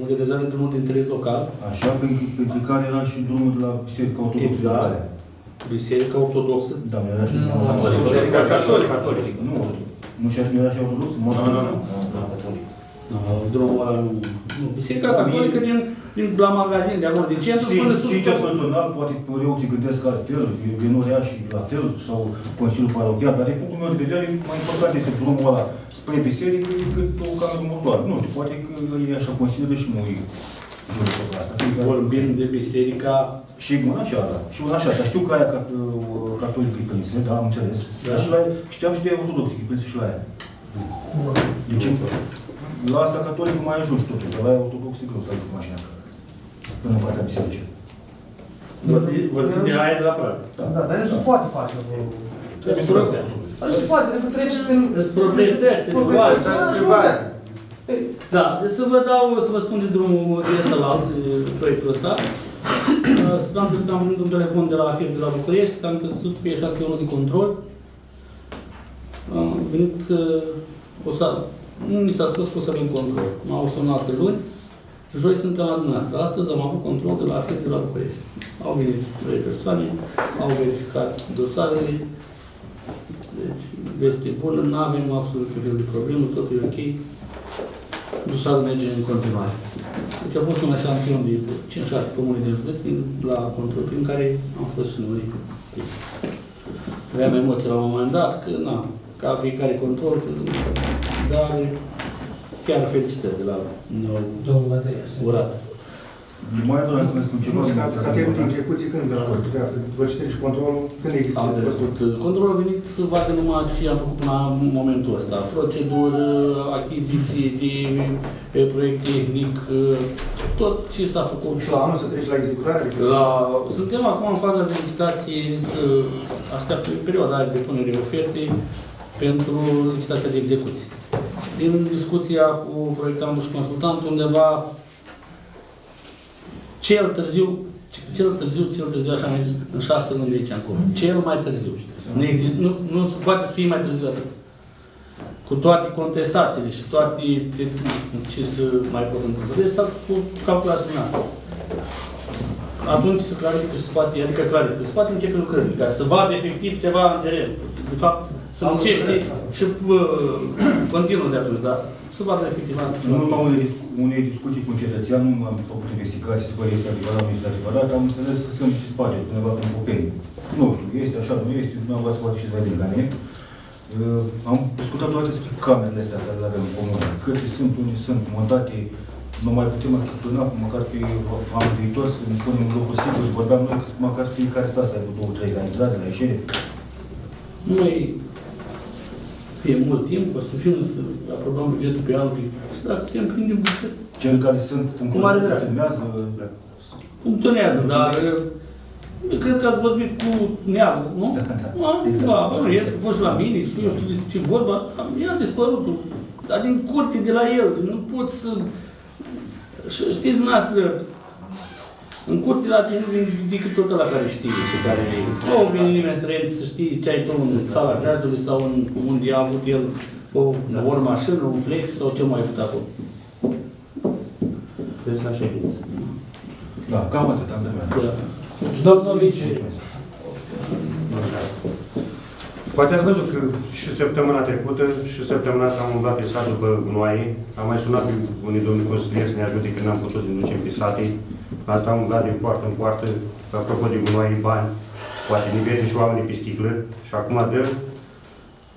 modernizarea drumului de interes local, Așa, pentru, pentru care era și drumul de la Biserica Ortodoxă. Exact. Biserica Ortodoxă, Da, mi era și Nu, drumul catolic. Biserica Catolică. Nu, nu și nu era și ortodox? Nu, Nu, nu, nu. Nu, drumul ăla nu. nu. Biserica Catolică din, din la magazin de acolo, din centru până Sincer, sus. sincer personal, poate preoții gândesc altfel, venorea și la fel, sau Consiliul Parochial, dar din punctul meu de vedere, mai important este drumul ăla spre biserică decât o cameră mortoară. Nu știu, poate că ei așa consideră și nu e jurul pe asta. Fiecare- Vorbim de biserica Și una și alta. Și una și alta. Știu că aia cat- catolică e prinsă, da, am înțeles. Da. Dar și la, știam și de aia ortodoxă, că e prinsă și la aia. Deci, la asta catolică mai ajungi totuși, dar la aia ortodoxă e greu să ajungi cu mașina. Până în fața bisericii. vorbi- vorbiți de aia de la Praga. Da, dar nu se poate face. Trebuie să Nu se poate, trebuie să treci prin... Sunt proprietăți, private. Da, deci să vă dau, să vă spun de drumul de ăsta la alt, eh, proiectul ăsta. Uh, Săptămâna trecută am primit un telefon de la AFIR de la București, am căzut pe eșantionul de control. Am venit, uh, o să, nu mi s-a spus că o să avem control. M-au sunat pe luni, joi suntem la dumneavoastră. Astăzi am avut control de la AFIR de la București. Au venit trei persoane, au verificat dosarele, deci, veste bună, nu avem absolut niciun fel de problemă, totul e ok. Dosarul merge în continuare. Deci a fost un eșantion de 5-6 comune din județ din- la control, prin care am fost și noi. Aveam emoții la un moment dat, că na, ca fiecare control, că, dar chiar felicitări de la nou Domnul Matei. urat. Mai vreau să vă spun ceva. Nu, ca ca termen de execuție când a putea, după ce treci controlul, când există? Am trecut. Controlul a venit să vadă numai ce am făcut până în momentul ăsta. Procedură, achiziții de e, proiect tehnic, e, tot ce s-a făcut. Și la anul să treci la executare? La, suntem acum în faza de licitație, să așteaptă perioada de depunere de oferte pentru licitația de execuție. Din discuția cu proiectantul și consultantul, undeva cel târziu, cel târziu, cel târziu, așa am zis, în șase luni de aici încolo. Cel mai târziu. Nu, exist, nu, nu se poate să fie mai târziu atât. Cu toate contestațiile și toate ce să mai pot întâmpla. Deci s-a calculat și din asta. Atunci se clarifică și se poate, adică clarifică, se poate începe lucrările, ca să vadă efectiv ceva în teren. De fapt, să muncește și uh, continuă de atunci, dar să vadă efectiv. În urma unei, dis- unei discuții cu un cetățean, nu am făcut investigații să văd este adevărat, nu este adevărat, am înțeles că sunt și spate, undeva în Popeni. Nu știu, este așa, nu este, dumneavoastră poate și de la mine. Uh, am discutat toate despre camerele astea care le avem în comun. Câte sunt, unde sunt montate, nu mai putem achiziționa, măcar pe anul viitor să ne punem în locul sigur. Vorbeam noi că măcar fiecare stat să aibă două, trei la intrare, la ieșire. Noi e mult timp, o să fim să aprobăm bugetul pe anul viitor. Și dacă putem prinde buget, Cel care sunt Cum are funcționează, dreptate. filmează, funcționează, dar eu cred că ați vorbit cu Neagul, nu? Da, da. Da, da, bă, nu, ies că a fost la mine, și eu știu despre ce vorba, i-a dispărut Dar din curte de la el, nu pot să... Și știți dumneavoastră, în curte la tine nu vine decât tot la care știe și care... Nu vine nimeni străin să știe ce ai tu în sala grajdului sau în, unde a avut el o, o mașină, un flex sau ce mai avut acolo. Deci la ședință. Da, cam atât am terminat. Da. Domnul Vice, Poate ați văzut că și săptămâna trecută și săptămâna asta am umblat pe sat după gunoaie. Am mai sunat pe unii domnii consilieri să ne ajute că n-am putut să ne ducem pe sate. Asta am umblat din poartă în poartă. Apropo de gunoaie, bani, poate ne vede și oamenii pe sticlă. Și acum dă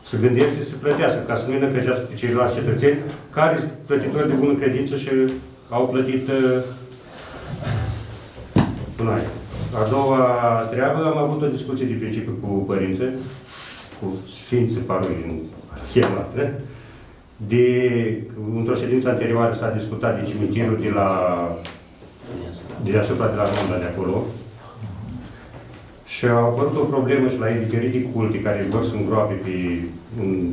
să gândește să plătească, ca să nu-i năcăjească pe ceilalți cetățeni care sunt plătitori de bună credință și au plătit uh, gunoaie. A doua treabă, am avut o discuție de principiu cu părinții, cu Sfinții Parului în cheia noastră. De, într-o ședință anterioară s-a discutat de cimitirul de la de deasupra de la Ronda de acolo. Și a apărut o problemă și la ei diferite culte care vor să îngroape pe în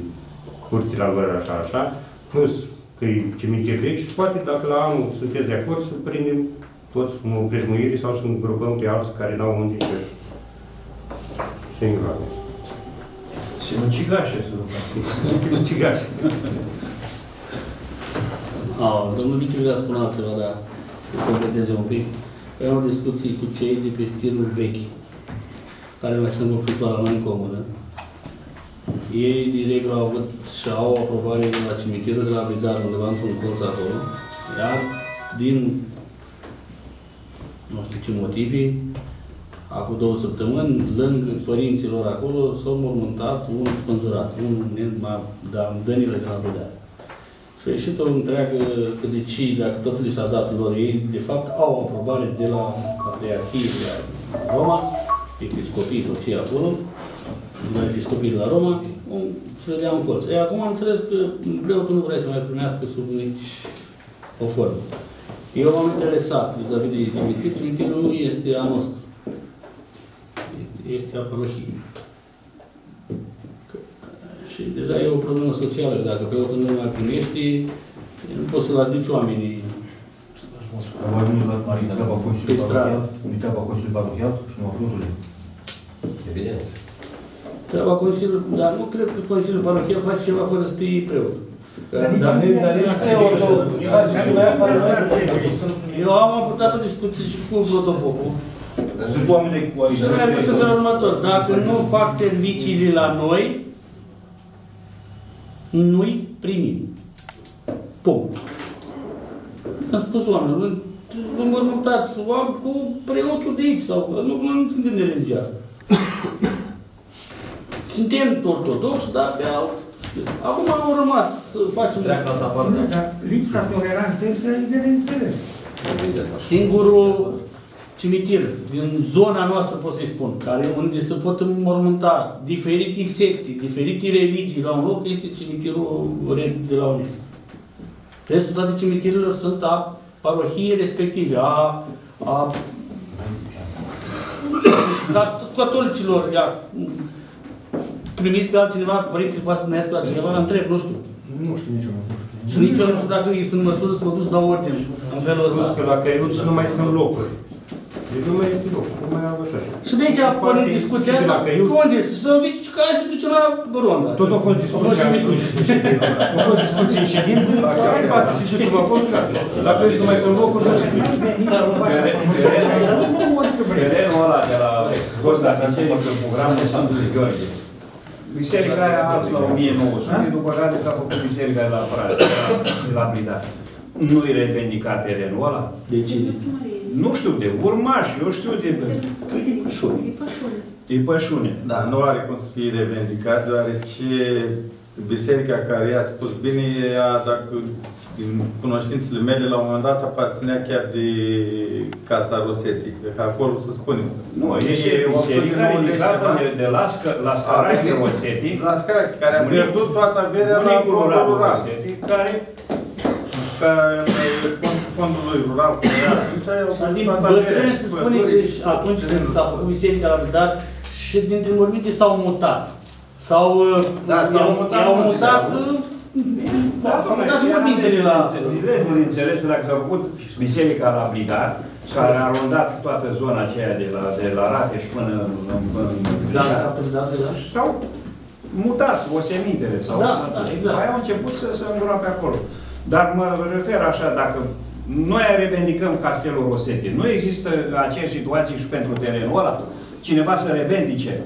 curțile lor așa, așa, plus că e cimitir vechi și poate dacă la anul sunteți de acord să prindem tot o prejmuire sau să îngrupăm pe alții care n-au unde să se îngroape. Sinucigașe, să Sinucigașe. Ah, domnul Vice vrea să spună altceva, dar să completeze un pic. Aveam o discuție cu cei de pe stilul vechi, care mai sunt o câțiva la noi în comună. Ei, de regulă, au avut și au o aprobare de la cimitirul de la Vidar, undeva într-un colț acolo. Iar din nu știu ce motive, acum două săptămâni, lângă părinților acolo, s-au mormântat un spânzurat, un da, Danile de la Vidar. Și a ieșit o întreagă că de ce, dacă tot li s-a dat lor, ei de fapt au o aprobare de la Patriarhie de la Roma, episcopii sau ce acolo, de la episcopii de la Roma, un, să le dea un colț. Ei, acum am înțeles că preotul nu vrea să mai primească sub nici o formă. Eu m-am interesat vis-a-vis de cimitir. Cimitirul nu este a nostru. Este a parohiei. Și deja e o problemă socială. Dacă preotul nu mai primește, nu poți să-l aduci oamenii. Am ajuns la treaba Pe Consiliului stradă. Parohial, treaba Consiliului Parohial și nu fruturile. Evident. Treaba Consiliului, dar nu cred că Consiliul Parohial face ceva fără să fie preot. Că- dar Dar dar ești preotul, face și mai afară eu am avut o discuție și cu protopopul. Sunt oameni cu aici. Și noi am zis în felul următor, dacă nu fac serviciile la noi, nu-i primim. Punct. Am spus oamenilor, vă înmormântați oameni cu preotul de aici sau nu, nu suntem de religia asta. Suntem ortodoxi, dar pe alt. Acum au rămas să facem... Treacă la altă parte. Dar lipsa toleranței este de neînțeles. Singurul cimitir din zona noastră, pot să-i spun, care unde se pot înmormânta diferite secte, diferite religii la un loc, este cimitirul Red de la Unit. Restul toate cimitirile sunt a parohiei respective, a, a *coughs* ca catolicilor, ia, primiți pe altcineva, părintele poate să primească pe altcineva, întreb, nu știu. Nu știu nici eu. Și nici eu nu știu dacă ei sunt în măsură să mă duc să dau ordine în felul Plus ăsta. că la Căiuț nu mai sunt locuri. Deci nu mai este loc, nu mai au așa. Și de aici pornim discuția Și de asta, la Căiuț- unde să dăm deci care se duce la Ronda. Tot a fost discuția cimitir. în ședință. A fost discuție în ședință, hai frate, să ducem acolo, gata. La Căiuț nu mai sunt locuri, nu se duce. Terenul ăla de la Costa Biserică, programul Sfântului Gheorghe. Biserica aia a ars la 1900, după care s-a făcut biserica de la Prada, de la- de la Blidat. Nu-i revendicat terenul ăla? De cine? Nu știu, de urmași, eu știu de... E pășune. E pășune. Da, nu are cum să fie revendicat, deoarece biserica care i-a spus bine, ea, dacă din cunoștințele mele, la un moment dat aparținea chiar de Casa Rosetic. Că acolo se spune. Nu, e o biserică ridicată de, de la, scă, la Scarache Rosetti, La scara care a Bunic- pierdut toată averea la bunicul fondul Radu rural. Rosetti, care Ca în fond- fondul lui rural, cum era atunci, au Și din pierdut toată averea. bătrâni se și spune că păduri și și atunci când terenul. s-a făcut biserica la Blidat și dintre morminte s-au mutat. S-au, Da, s-au i-au- mutat i-au mulți, mutat, da. uh, s-au mutat și mormintele la... Înțeles, înțeles că dacă s-a făcut biserica la Blidat, care a rondat toată zona aceea de la, de la Rateș până în, în, în Da, Blidat, da, da, da. s-au mutat osemintele sau Da, da, exact. mai au început să se îngroape acolo. Dar mă refer așa, dacă noi revendicăm Castelul Rosetti, nu există aceeași situație și pentru terenul ăla? Cineva să revendice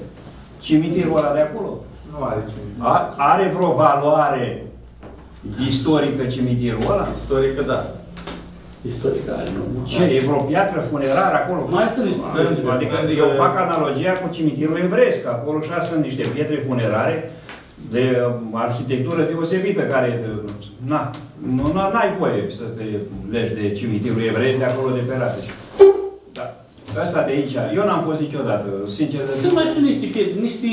cimitirul ăla de acolo? Nu are ce. A- Are vreo valoare istorică cimitirul ăla? Istorică, da. Istorică are, nu? Ce, e vreo piatră funerară acolo? Mai sunt niște Adică, adică eu fac analogia cu cimitirul evresc. Acolo și sunt niște pietre funerare de uh, arhitectură deosebită care, uh, na, nu na- n-ai voie să te legi de cimitirul evresc de acolo de pe Rateș. Da. Asta de aici, eu n-am fost niciodată, sincer. de- Sunt mai sunt niște pietre, niște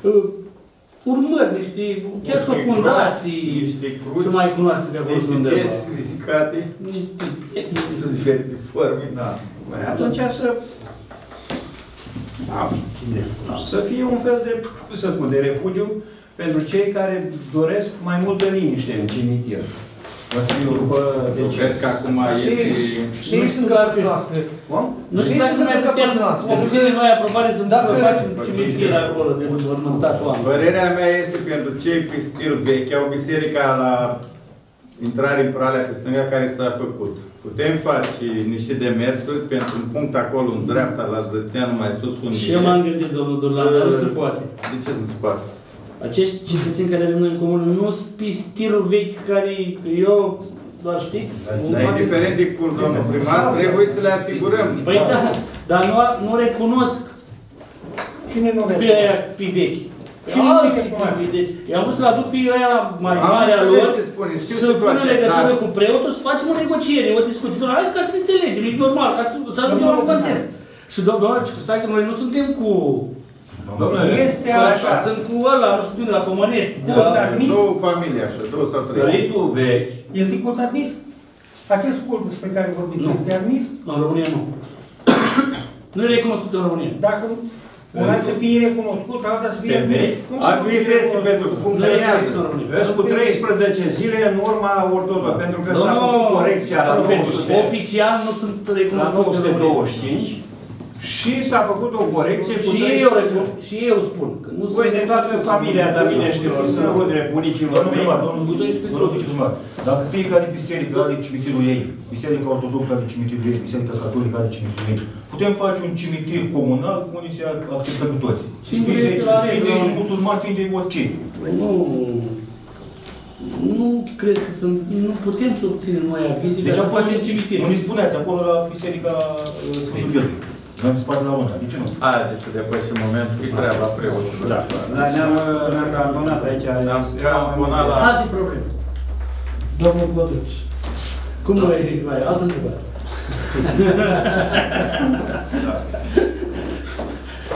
uh, urmări, niște, chiar și o Niște fundații niște cruci, să mai cunoaște pe acolo Niște undeva. pietre ridicate, Niște pietre. sunt diferite forme. Da. Păi Atunci să... Da. Să fie un fel de, cum să spun, de refugiu pentru cei care doresc mai multă liniște în cimitir. Vasiliu, După, eu deci, cred că acum Și este... și ei sunt căpățânați. cum? Nu știu dacă mai putem să obținem noi aprobare să Dacă- facem cimitir acolo de mormântat oameni. Părerea mea este pentru cei pe stil vechi, au biserica la intrare în Pralea pe stânga care s-a făcut. Putem face niște demersuri pentru un punct acolo în dreapta, la Zlătineanu, mai sus unde Și eu m-am gândit, domnul Durlan, dar nu se poate. De ce nu se poate? Acești cetățeni care avem noi în comun nu sunt pe stilul vechi care că eu, doar știți, Dar indiferent de curs, domnul primar, trebuie să le asigurăm. Păi da, dar nu, nu recunosc Cine nu pe vede? aia pe vechi. Pe Cine nu alții recunoaște? pe deci, i-am vrut să-l aduc pe aia mai Am mare a înțeles lor, ce spune, știu să pună situația, legătură dar- cu preotul și să facem o negociere, o discuție. Doar hai ca să ne înțelegem, e normal, ca să, să ajungem la un consens. Și doamne, stai că noi nu suntem cu... Domnule, Este cu așa. așa, sunt cu ăla, nu știu de la Comănești. de Bun, la- dar nici Două familii așa, două sau trei. Ritul vechi, este cult admis? Acest cult despre care vorbiți Nu. este admis? În România nu. *coughs* Nu e recunoscut în România. Dacă una să fie recunoscut și alta să fie pe admis. vechi, cum să Admis este pentru că Nu e funcționează. recunoscut în România. Vezi cu 13 zile în urma ortodoxă, pentru că s-a Nu, făcut corecția la profesor, 900, Oficial nu sunt la recunoscuți în România. 925 și s-a făcut o corecție cu Și 13 eu, recun- și eu spun că nu Voi de toată familia Dămineștilor, sunt rude bunicilor Domnul mei. primar, domnul Vă rog, viceprimar, dacă fiecare biserică are cimitirul ei, biserica ortodoxă are cimitirul ei, biserica catolică are cimitirul ei, putem face un cimitir comunal unde se acceptă pe toți. Singur Fie este la de- fie de regulă. și musulman, fie de orice. Nu, nu cred că sunt, nu putem să obținem noi avizi Deci ca să apoi, facem cimitir. unde spuneați, acolo la biserica uh, Sfântul Gheorghe. Noi am spate la Ronda, de ce nu? Haideți să depășim momentul, e treaba preotului. Da, dar ne-am ne-am abonat aici. Ne-am ne-am abonat la... Alte probleme. Domnul Godruț. Cum nu ai mai altă întrebare? *laughs*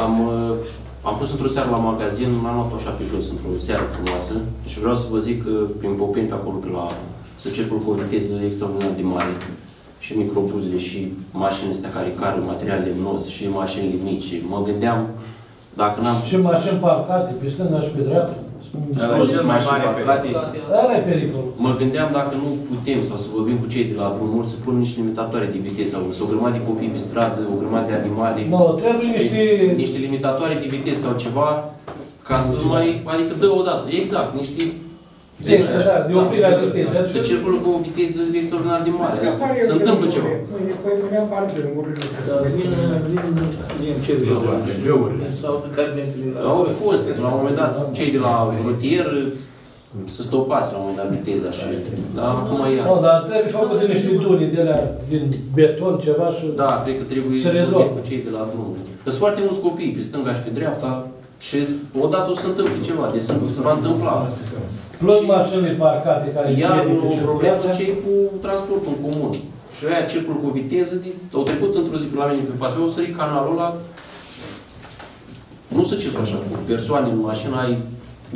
Am, uh, am fost într-o seară la magazin, m-am luat așa pe jos, într-o seară frumoasă și vreau să vă zic că prin Popeni, pe acolo, pe la, să circul cu o viteză extraordinar de mare și microbuzele și mașinile astea care cară material lemnos și mașinile mici. Mă gândeam, dacă n-am Și mașini parcate pe stânga și pe dreapta. Ăla e fost cel mai mașini mare parcate, Ăla e pericol. Mă gândeam dacă nu putem sau să vorbim cu cei de la drumuri să punem niște limitatoare de viteză sau să o grămadă de copii pe stradă, o grămadă de animale, Nu, trebuie niște... niște limitatoare de viteză sau ceva ca să mai, adică dă o dată, exact, niște Este, da, de oprirea vitezei. să circulă cu o viteză extraordinar de mare. Se întâmplă ceva. Mâine, păi mâine apare pe drumurile Da, vin, vin, vin ce Sau de cabinetele la... Au fost, la un moment dat, cei de la rutier să stopați la un moment dat viteza și... Dar acum e... Nu, dar trebuie făcute niște duni de alea, din beton, ceva și... Da, cred că trebuie Se rezolvă. vorbit cu cei de la drum. Sunt foarte mulți copii, pe stânga și pe dreapta, și odată o să întâmple ceva, deci se- se va întâmpla. Plus mașinile parcate care... Iar trebuie o pe problemă circulație. cei cu transportul în comun. Și aia circulă cu viteză, de, au trecut într-o zi pe la mine pe față, eu o sărit canalul ăla, nu se circulă așa, cu persoane în mașină, ai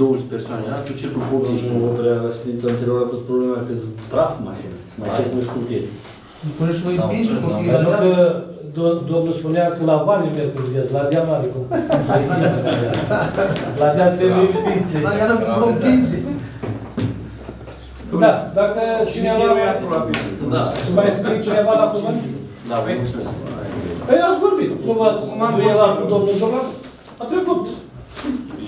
20 de persoane, da? tu circulă cu 80 Nu, oprea la ședința anterioară a fost problema că sunt praf mașină. Mai ce cu scutiri. Până și voi împingi copiii Pentru la că do- domnul spunea că la Vale merg cu viteză, la Deal mare cum. La Deal trebuie împinse. La care nu împinge. Da, dacă cineva... Da. Mai scrie cineva la cuvânt? Da, vă mulțumesc. Păi ați vorbit. Nu v-ați duelat cu domnul Dolar? A trecut.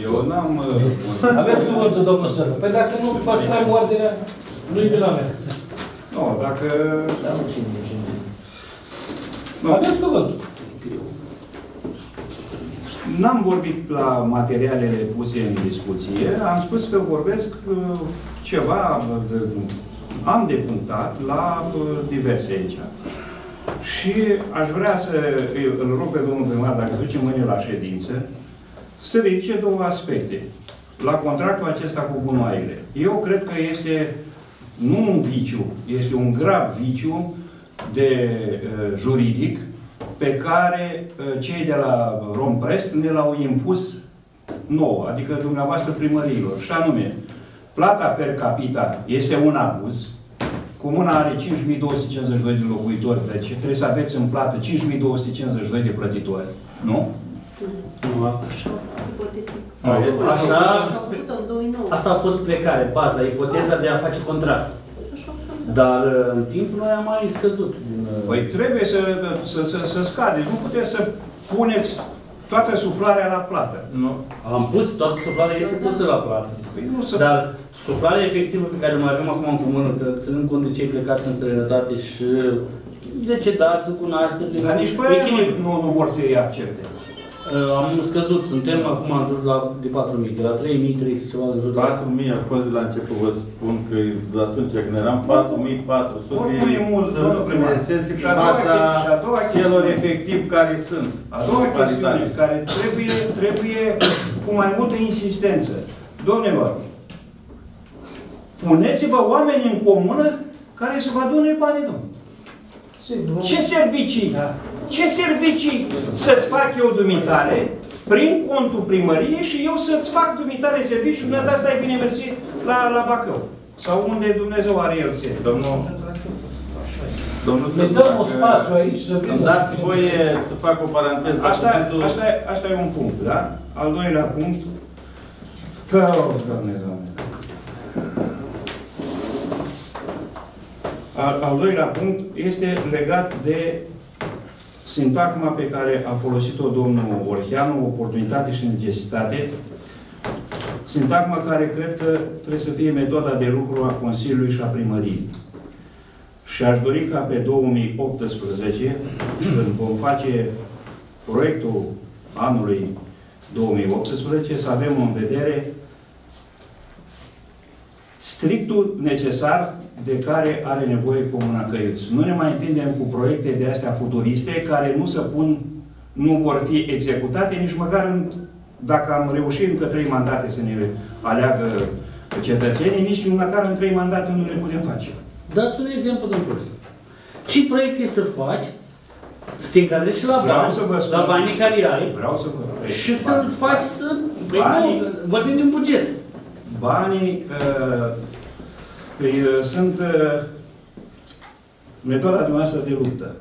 Eu n-am... *laughs* Aveți cuvântul, domnul Sără. Păi dacă nu, faci mai ordinea, nu-i vina mea. Nu, dacă... Aveți cuvântul. N-am vorbit la materialele puse în discuție, am spus că vorbesc uh, ceva, uh, de- am de punctat la uh, diverse aici. Și aș vrea să îi- îl rog pe domnul primar, dacă duce mâine la ședință, să ridice două aspecte. La contractul acesta cu bunoaiele. Eu cred că este nu un viciu, este un grav viciu de uh, juridic pe care uh, cei de la Romprest ne l-au impus nouă, adică dumneavoastră primăriilor, și anume, plata per capita este un abuz, Comuna are 5252 de locuitori, deci trebuie să aveți în plată 5252 de plătitori, nu? Așa a făcut ipotetic. Așa- Așa a făcut în 2009. Asta a fost plecare, baza, ipoteza de a face contract. Dar uh, în timp noi am mai scăzut. Din, uh, Păi trebuie să, să, să, să scadeți, nu puteți să puneți toată suflarea la plată. Nu. Am pus, toată suflarea este pusă la plată. Păi nu să... Dar suflarea efectivă pe care o mai avem acum în comună, că ținând cont de cei plecați în străinătate și decedați, cu nașterile, Dar nici pe aia nu, nu, nu vor să-i accepte. Uh, Am scăzut, suntem acum în jur la, de 4.000, de la 3.300 ceva în jur de 4.000 a fost de la început, vă spun că de atunci când eram 4.400 Oricum e mult, să domnul să primar. ne sensi Și pe a doua baza chesti- și a doua celor chestiune. efectiv care sunt. A doua Calitate. chestiune care trebuie, trebuie cu mai multă insistență. Domnilor, puneți-vă oameni în comună care să vă adune banii, domnule. Ce servicii? Ce servicii să-ți fac eu dumitare prin contul primăriei și eu să-ți fac dumitare serviciu, dumneata stai bine mersi la, la Bacău. Sau unde Dumnezeu are el se. Domnul, domnul Ne Sătu, dăm un dacă spațiu aici să vină. Îmi dați voie să fac o paranteză. la Asta, cuvântul- asta, e- asta e un punct, da? Al doilea punct. Că, doamne, doamne. Al, al doilea punct este legat de sintagma pe care a folosit-o domnul Orhianu, oportunitate și necesitate. Sintagma care cred că trebuie să fie metoda de lucru a Consiliului și a Primăriei. Și aș dori ca pe 2018, când vom face proiectul anului 2018, să avem în vedere strictul necesar de care are nevoie Comuna Căiuț. Nu ne mai întindem cu proiecte de astea futuriste care nu se pun, nu vor fi executate nici măcar în, dacă am reușit încă trei mandate să ne aleagă cetățenii, nici măcar în trei mandate nu le putem face. Dați un exemplu, domnul profesor. Ce proiecte să faci Să te încadrezi și la Vreau bani, să vă spun- la banii care ai Vreau să vă și să-l faci să... Păi Banii- nu, vorbim de un buget. Banii uh, păi, uh, sunt uh, metoda dumneavoastră de luptă.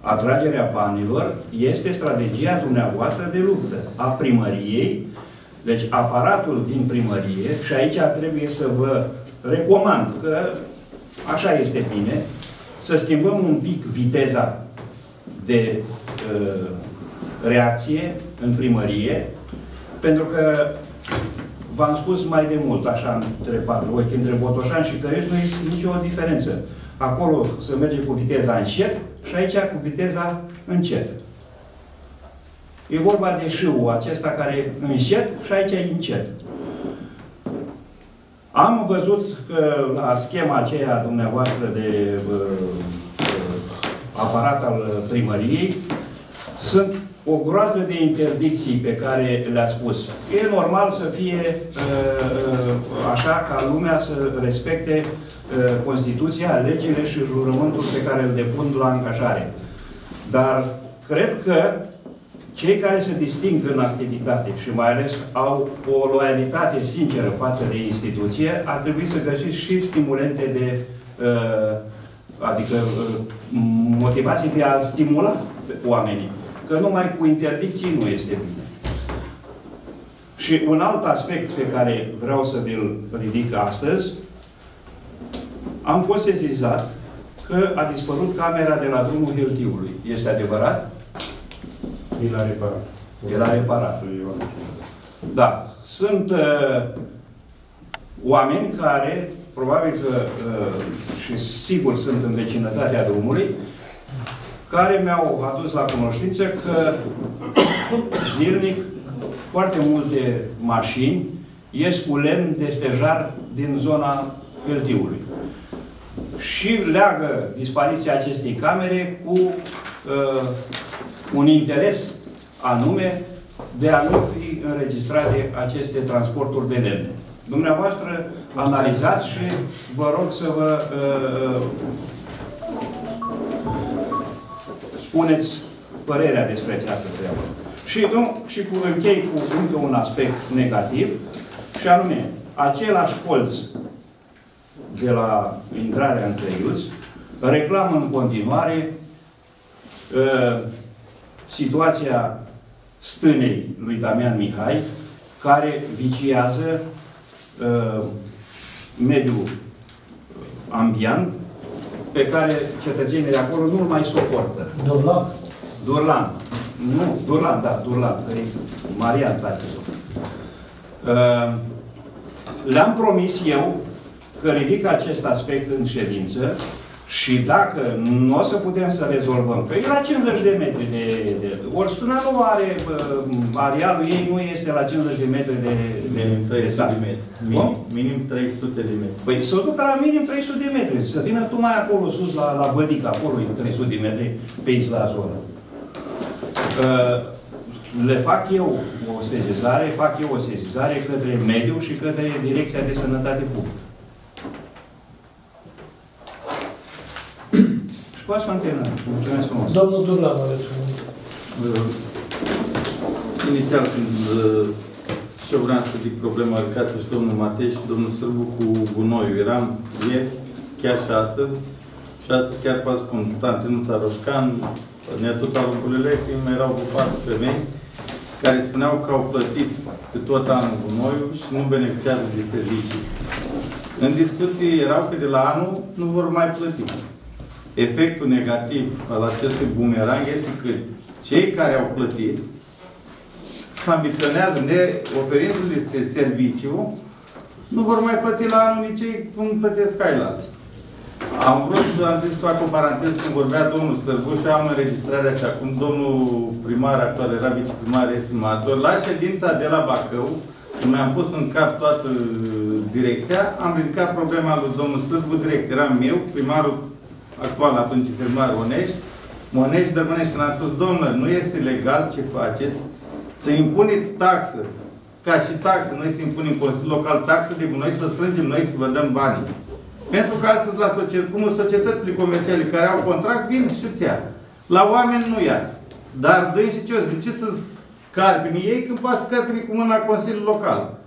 Atragerea banilor este strategia dumneavoastră de luptă a primăriei. Deci aparatul din primărie, și aici trebuie să vă recomand că așa este bine, să schimbăm un pic viteza de uh, reacție în primărie, pentru că v-am spus mai de mult, așa, între patru ochi, între Botoșan și Cărești, nu este nicio diferență. Acolo se merge cu viteza încet și aici cu viteza încet. E vorba de șâul acesta care încet și aici e încet. Am văzut că la schema aceea dumneavoastră de uh, uh, aparat al primăriei sunt o groază de interdicții pe care le-a spus. E normal să fie uh, uh, așa ca lumea să respecte uh, Constituția, legile și jurământul pe care îl depun la angajare. Dar cred că cei care se disting în activitate și mai ales au o loialitate sinceră față de instituție, ar trebui să găsiți și stimulente de, uh, adică uh, motivații de a stimula oamenii. Că numai cu interdicții nu este bine. Și un alt aspect pe care vreau să vi-l ridic astăzi, am fost sezizat că a dispărut camera de la drumul Hiltiului. Este adevărat? E la reparat. E la reparat. Da. Sunt uh, oameni care, probabil că, uh, și sigur sunt în vecinătatea drumului, care mi-au adus la cunoștință că *coughs* zilnic foarte multe mașini ies cu lemn de stejar din zona Hâltiului. Și leagă dispariția acestei camere cu uh, un interes anume de a nu fi înregistrate aceste transporturi de lemne. Dumneavoastră analizați și vă rog să vă uh, spuneți părerea despre această treabă. Și, nu, și cu închei cu încă un aspect negativ, și anume, același colț de la intrarea în Tăiuț reclamă în continuare uh, situația stânei lui Damian Mihai, care viciază uh, mediul ambiant pe care cetățenii de acolo nu-l mai suportă. Dorlan? Durlan. Nu, Durlan, da, Durlan, că e Marian, tati. Uh, Le-am promis eu că ridic acest aspect în ședință și dacă nu o să putem să rezolvăm, că e la 50 de metri de... de ori stâna nu are, uh, arealul ei nu este la 50 de metri de... de, Minim 300 de metri. Minim, Cum? minim 300 de metri. Păi să o ducă la minim 300 de metri. Să vină tu mai acolo sus, la, la Bădic, acolo e 300 de metri pe isla zonă. Uh, le fac eu o sezizare, fac eu o sezizare către mediu și către Direcția de Sănătate Publică. Și cu asta antena. Mulțumesc frumos. Domnul Durlan aveți cuvântul. Uh, Inițial, când uh, și eu vreau să ridic problema ridicată și domnul Matei și domnul Sârbu cu gunoiul. Eram ieri, chiar și astăzi, și astăzi chiar vă spun, Tantinuța Roșcan, Netuța Lucrurile, când erau cu patru femei care spuneau că au plătit pe tot anul gunoiul și nu beneficiază de servicii. În discuții erau că de la anul nu vor mai plăti. Efectul negativ al acestui bumerang este că cei care au plătit se ambiționează, ne oferindu-le serviciu, nu vor mai plăti la anul nici ei cum plătesc ceilalți. Am vrut, am zis să fac o paranteză când vorbea domnul Sărbu și am înregistrarea și acum domnul primar actual era viceprimar estimator. La ședința de la Bacău, când mi-am pus în cap toată direcția, am ridicat problema lui domnul Sârbu, direct eram eu, primarul actual atunci primar Onești, Monești Dărmănești, când am spus, domnule, nu este legal ce faceți, să impuneți taxă, ca și taxă, noi să impunem Consiliul Local taxă de gunoi, să o strângem noi să vă dăm banii. Pentru că astăzi, la societ- cum sunt societățile comerciale care au contract, vin și îți ia. La oameni nu ia. Dar dă și ce de ce să scarpini ei când poate să scarpini cu mâna Consiliul Local?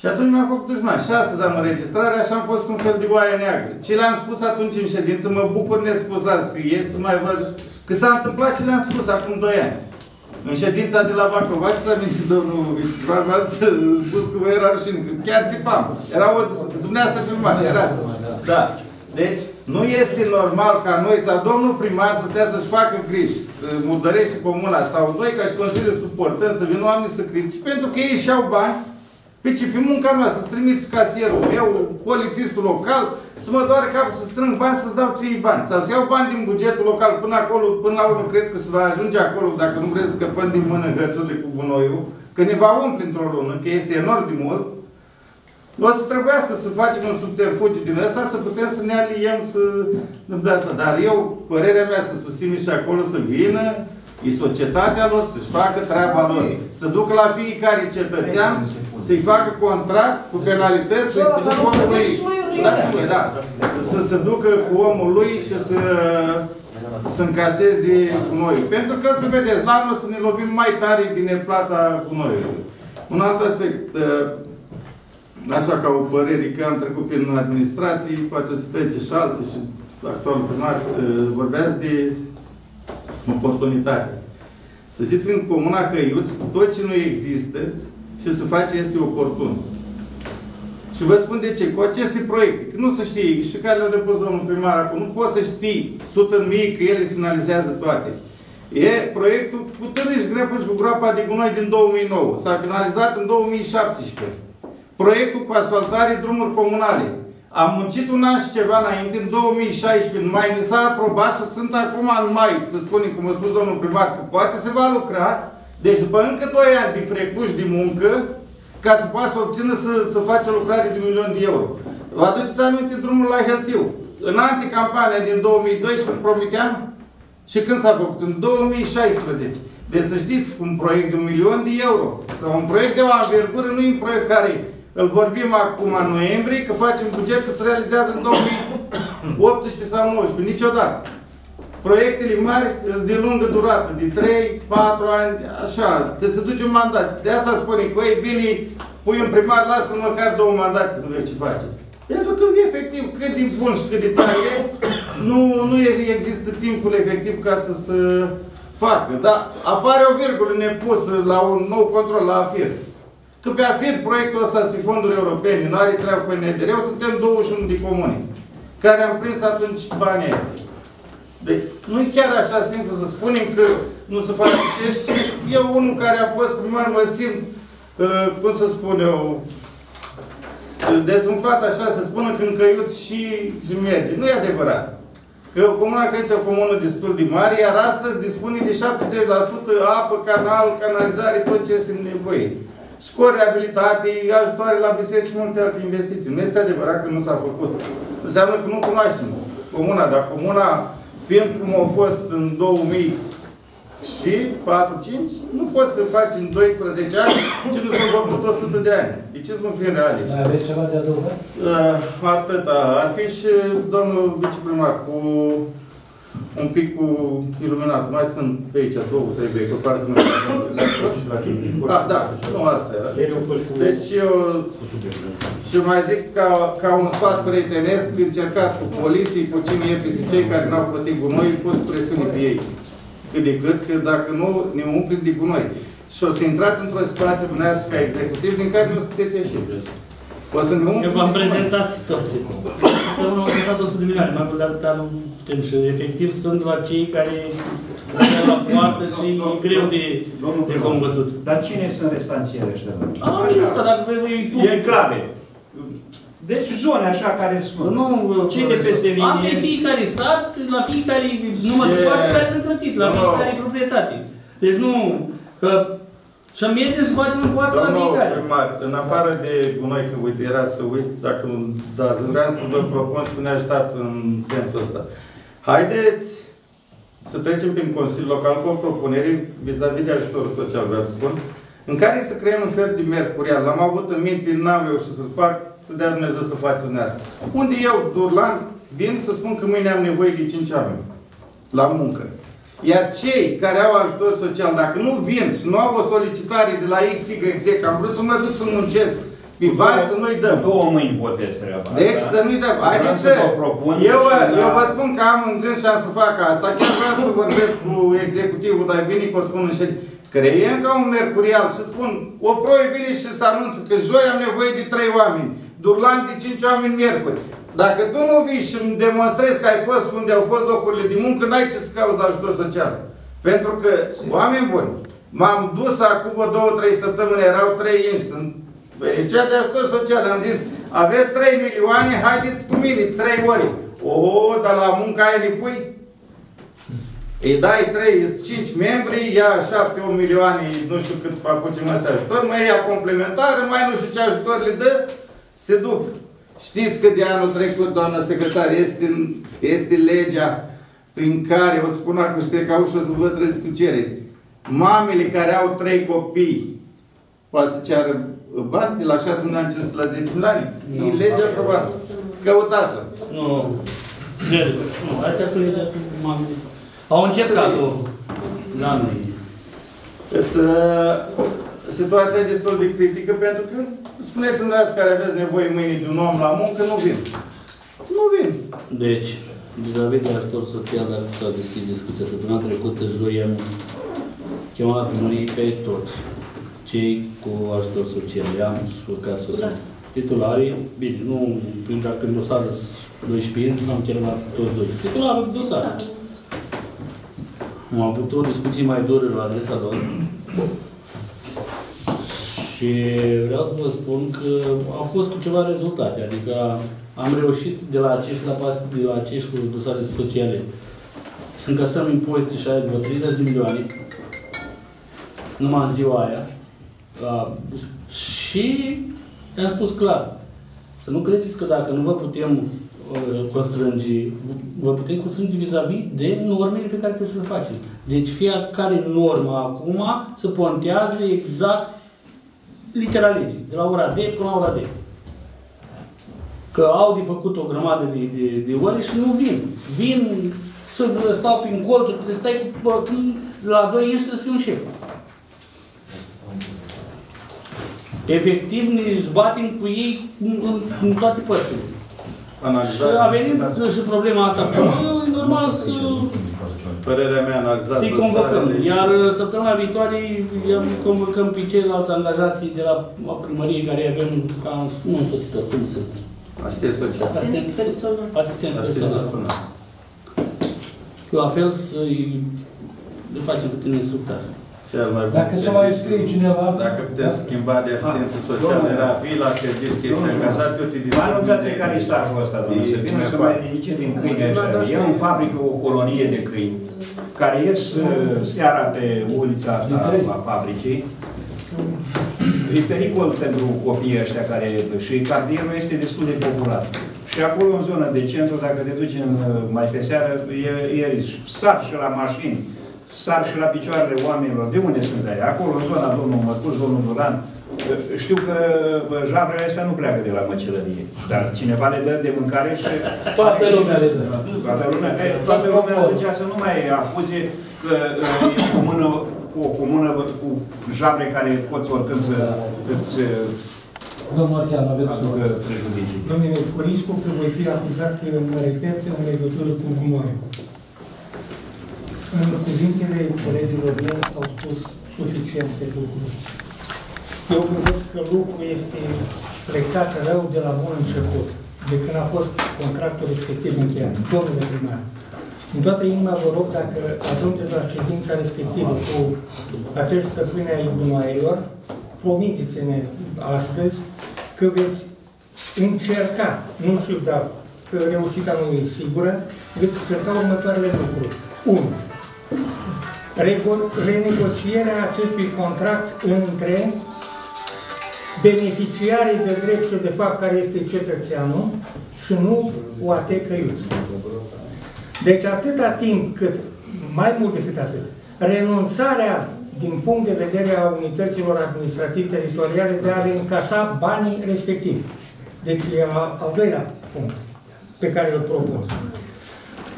Și atunci mi-a făcut dușman. Și astăzi am înregistrare, așa am fost un fel de oaie neagră. Ce le-am spus atunci în ședință, mă bucur nespus azi că ies să mai văd. Că s-a întâmplat ce le-am spus acum 2 ani. În ședința de la Bacău, v-ați amintit, domnul viceprimarul, v-ați spus că vă era rușine, că chiar țipam. Era o, dumneavoastră filmat, erați. Da. Deci, nu este normal ca noi, sau domnul primar să stea să-și facă griji, să murdărește comuna, sau noi ca și Consiliul suportăm să vină oamenii să critici, pentru că ei și-au bani, pe ce? Pe munca noastră, să-ți trimiți casierul meu, polițistul local, să mă doare capul să strâng bani, să-ți dau ție bani. Sau să iau bani din bugetul local până acolo, până la urmă, cred că se va ajunge acolo, dacă nu vreți să scăpăm din mână hățurile cu gunoiul, că ne va umple într-o lună, că este enorm de mult, o să trebuiască să facem un subterfugiu din ăsta, să putem să ne aliem, să întâmple asta. Dar eu, părerea mea, să susțin și acolo să vină, e societatea lor, să-și facă treaba lor. Să ducă la fiecare cetățean, să-i facă contract cu penalități, să se ducă omul lui. Dați voi, da. Să se ducă cu omul lui și să să încaseze gunoiul. Pentru că, să vedeți, la anul o să ne lovim mai tare din neplata gunoiului. Un alt aspect, uh, așa ca o părere, că am trecut prin administrații, poate să trece și alții și actualul primar, uh, vorbeați de oportunitate. Să știți că în Comuna Căiuți, tot ce nu există și se face este oportun. Și vă spun de ce. Cu aceste proiecte, că nu se știe, și care le-au depus domnul primar acum, nu poți să știi 100 în mii că ele se finalizează toate. E proiectul cu târâși grepuși cu groapa de gunoi din 2009. S-a finalizat în 2017. Proiectul cu asfaltare drumuri comunale. Am muncit un an și ceva înainte, în 2016, în mai mi s-a aprobat și sunt acum în mai, să spunem, cum a spus domnul primar, că poate se va lucra. Deci după încă 2 ani de frecuși de muncă, ca să poată să obțină să, să facă o lucrare de un milion de euro. Vă aduceți aminte drumul la Heltiu. În anticampania din 2012 promiteam și când s-a făcut? În 2016. Deci să știți, un proiect de un milion de euro sau un proiect de o anvergură nu e un proiect care îl vorbim acum în noiembrie, că facem bugetul, se realizează în 2018 sau 2019, niciodată. Proiectele mari sunt de lungă durată, de 3, 4 ani, așa, să se duce un mandat. De asta spune că, ei, bine, pui un primar, lasă măcar două mandate să vezi ce face. Pentru că, efectiv, cât de bun și cât de tare e, nu, nu există timpul efectiv ca să se facă. Dar apare o virgulă nepusă la un nou control la AFIR. Că pe AFIR proiectul ăsta pe fonduri europene, nu are treabă cu NDR, suntem 21 de comuni, care am prins atunci banii aia. Deci, nu e chiar așa simplu să spunem că nu se face și ești. Eu, unul care a fost primar, mă simt, uh, cum să spun eu, dezumflat așa, să spună că în căiuț și, și merge. Nu e adevărat. Că Comuna Căiuț e o comună destul de mare, iar astăzi dispune de 70% apă, canal, canalizare, tot ce este nevoie. Școli, reabilitate, ajutoare la biserici și multe alte investiții. Nu este adevărat că nu s-a făcut. Înseamnă că nu cunoaștem comuna, dar comuna fiind cum au fost în 2000 și 4-5, nu poți să faci în 12 ani ce nu s-au făcut 100 de ani. De ce nu fim realiști? Mai aveți ceva de adăugat? Uh, atâta. Ar fi și domnul viceprimar cu un pic cu iluminat. Mai sunt pe aici două, trebuie, pe partea mea. Ah, da, nu asta era. Deci eu și mai zic ca, ca un sfat prietenesc, încercați cu poliții, cu cine e pe cei care n-au plătit gunoi, pus presiune pe ei. Cât de cât, că dacă nu, ne umplem de gunoi. Și o să intrați într-o situație dumneavoastră ca executiv din care nu puteți ieși. O să ne umplem Eu v-am prezentat situația. Săptămâna am lăsat 100 de milioane, mai mult de atâta nu putem și efectiv sunt la cei care merg la poartă și e greu de, de combătut. Dar cine sunt restanțiere ăștia? Ah, asta, dacă vrei, E clave. Deci zone așa care spun. Nu, Cine de peste Am pe linie? fiecare sat, la fiecare număr de poartă care nu plătit, la Nu, nu. fiecare proprietate. Deci nu, că și mergem să batem în poartă la Domnul fiecare. primar, în afară de gunoi, că uite, era să uit, dacă da, vreau să vă propun să ne ajutați în sensul ăsta. Haideți să trecem prin Consiliul Local cu o propunere vis-a-vis de ajutorul social, vreau să spun, în care să creăm un fel de mercurial. L-am avut în minte, n-am reușit să-l fac, să să dea Dumnezeu să faci dumneavoastră. Unde eu, Durlan, vin să spun că mâine am nevoie de 5 oameni la muncă. Iar cei care au ajutor social, dacă nu vin și nu au o solicitare de la XYZ, că am vrut să mă duc să muncesc, pe bani să nu-i dăm. Două mâini votez treaba Deci asta. să nu-i dăm. Haideți să... Vreau să vă propun Eu, vă, și la- eu vă spun că am în gând și am să fac asta. Chiar vreau să vorbesc cu executivul, dar bine că o spun în ședință. Creiem ca un mercurial și spun, o proi vine și să anunță că joi am nevoie de trei oameni, Durlan de cinci oameni miercuri. Dacă tu nu vii și îmi demonstrezi că ai fost unde au fost locurile de muncă, n-ai ce să cauți ajutor social. Pentru că, oameni buni, m-am dus acum vreo două, trei săptămâni, erau trei inși, sunt beneficiat de ajutor social. Am zis, aveți 3 milioane, haideți cu mine, 3 ori. O, dar la munca aia ne pui? Îi dai 3, 5 membri, ia 7 8 milioane, nu știu cât apuce mă să ajutor, mai ia complementar, mai nu știu ce ajutor le dă, se duc. Știți că de anul trecut, doamnă secretar, este, este legea prin care, vă spun acum, știu că ușor să vă trăiți cu cereri. Mamele care au trei copii, poate să ceară bani de la 6 milioane 500 la 10 milioane? E legea aprobată. Căutați-o. Nu. Bine, Nu, ați legea cu m-am... Au încercat-o la noi. Să, situația e destul de critică pentru că spuneți dumneavoastră care aveți nevoie mâine de un om la muncă, nu vin. Nu vin. Deci, vis-a-vis de ajutor social, dacă s-a deschis discuția săptămâna trecută, joi am chemat la primărie pe toți cei cu ajutor social. I-am surcat social. Titularii, bine, nu, prin, dacă prin dosară sunt 12 inși, n-am chemat toți doi. Titularul de dosar. Am avut o discuție mai dură la adresa lor. Și vreau să vă spun că au fost cu ceva rezultate. Adică am reușit de la acești, la, pas- de la acești cu dosare sociale să încasăm impozite și aia de vreo 30 de milioane numai în ziua aia. La, și i-am spus clar, să nu credeți că dacă nu vă putem uh, constrânge, vă putem constrânge vis-a-vis de normele pe care trebuie să le facem. Deci fiecare normă acum se pontează exact litera legii, de la ora D până la ora D. Că au de făcut o grămadă de, de, de ore și nu vin. Vin să stau prin colțuri, trebuie să stai cu, bă, la doi inși trebuie să fii un șef. Efectiv ne zbatem cu ei în, în, în toate părțile. Și a venit și problema asta cu noi, e normal să Părerea mea, analizat să-i convocăm. Iar uh, săptămâna viitoare îi convocăm pe ceilalți angajații de la primărie care avem ca un însoțitor, cum sunt? Asistent social. Asistenți personal. Asistenți Asistent personal. La fel să-i le facem puțin instructaj. Cel mai bun Dacă se serviciu. mai scrie cineva... Dacă putem schimba de asistență socială, era vii la serviciu, că ești angajat, eu te Vă anunțați care e stajul ăsta, domnule, să vină să mai ridice din câini ăștia. E în fabrică o colonie de câini care ies uh, seara pe ulița asta a fabricii. E pericol pentru copiii ăștia care... Și cartierul este destul de popular. Și acolo, în zona de centru, dacă te duci în, uh, mai pe seară, e, e sar și la mașini, sar și la picioarele oamenilor. De unde sunt aia? Acolo, în zona domnul Măcuș, domnul Duran. Uh, Știu că bă, jabrele astea nu pleacă de la măcelărie, dar cineva le dă de mâncare și... Toată lumea le dă. Toată lumea, e, toată lumea atunci să nu mai acuze că uh, e cu mână, cu o comună cu jabre care pot oricând să îți uh, Domnul Martian, aveți aducă prejudicii. Domnule, cu riscul că voi fi acuzat că mă repet în legătură cu gunoiul. În cuvintele colegilor mei s-au spus suficiente lucruri. Eu gândesc că lucrul este plecat rău de la bun început, de când a fost contractul respectiv încheiat. Domnule primar, în toată inima vă rog, dacă ajungeți la ședința respectivă cu acești stăpâni ai gunoaielor, promiteți-ne astăzi că veți încerca, nu știu, dar că reușita nu e sigură, veți încerca următoarele lucruri. 1. Renegocierea acestui contract între beneficiarii de drept și de fapt care este cetățeanul și nu OAT Căiuț. Deci atâta timp cât, mai mult decât atât, renunțarea din punct de vedere a unităților administrativ-teritoriale de a le încasa banii respectivi. Deci e al, al doilea punct pe care îl propun.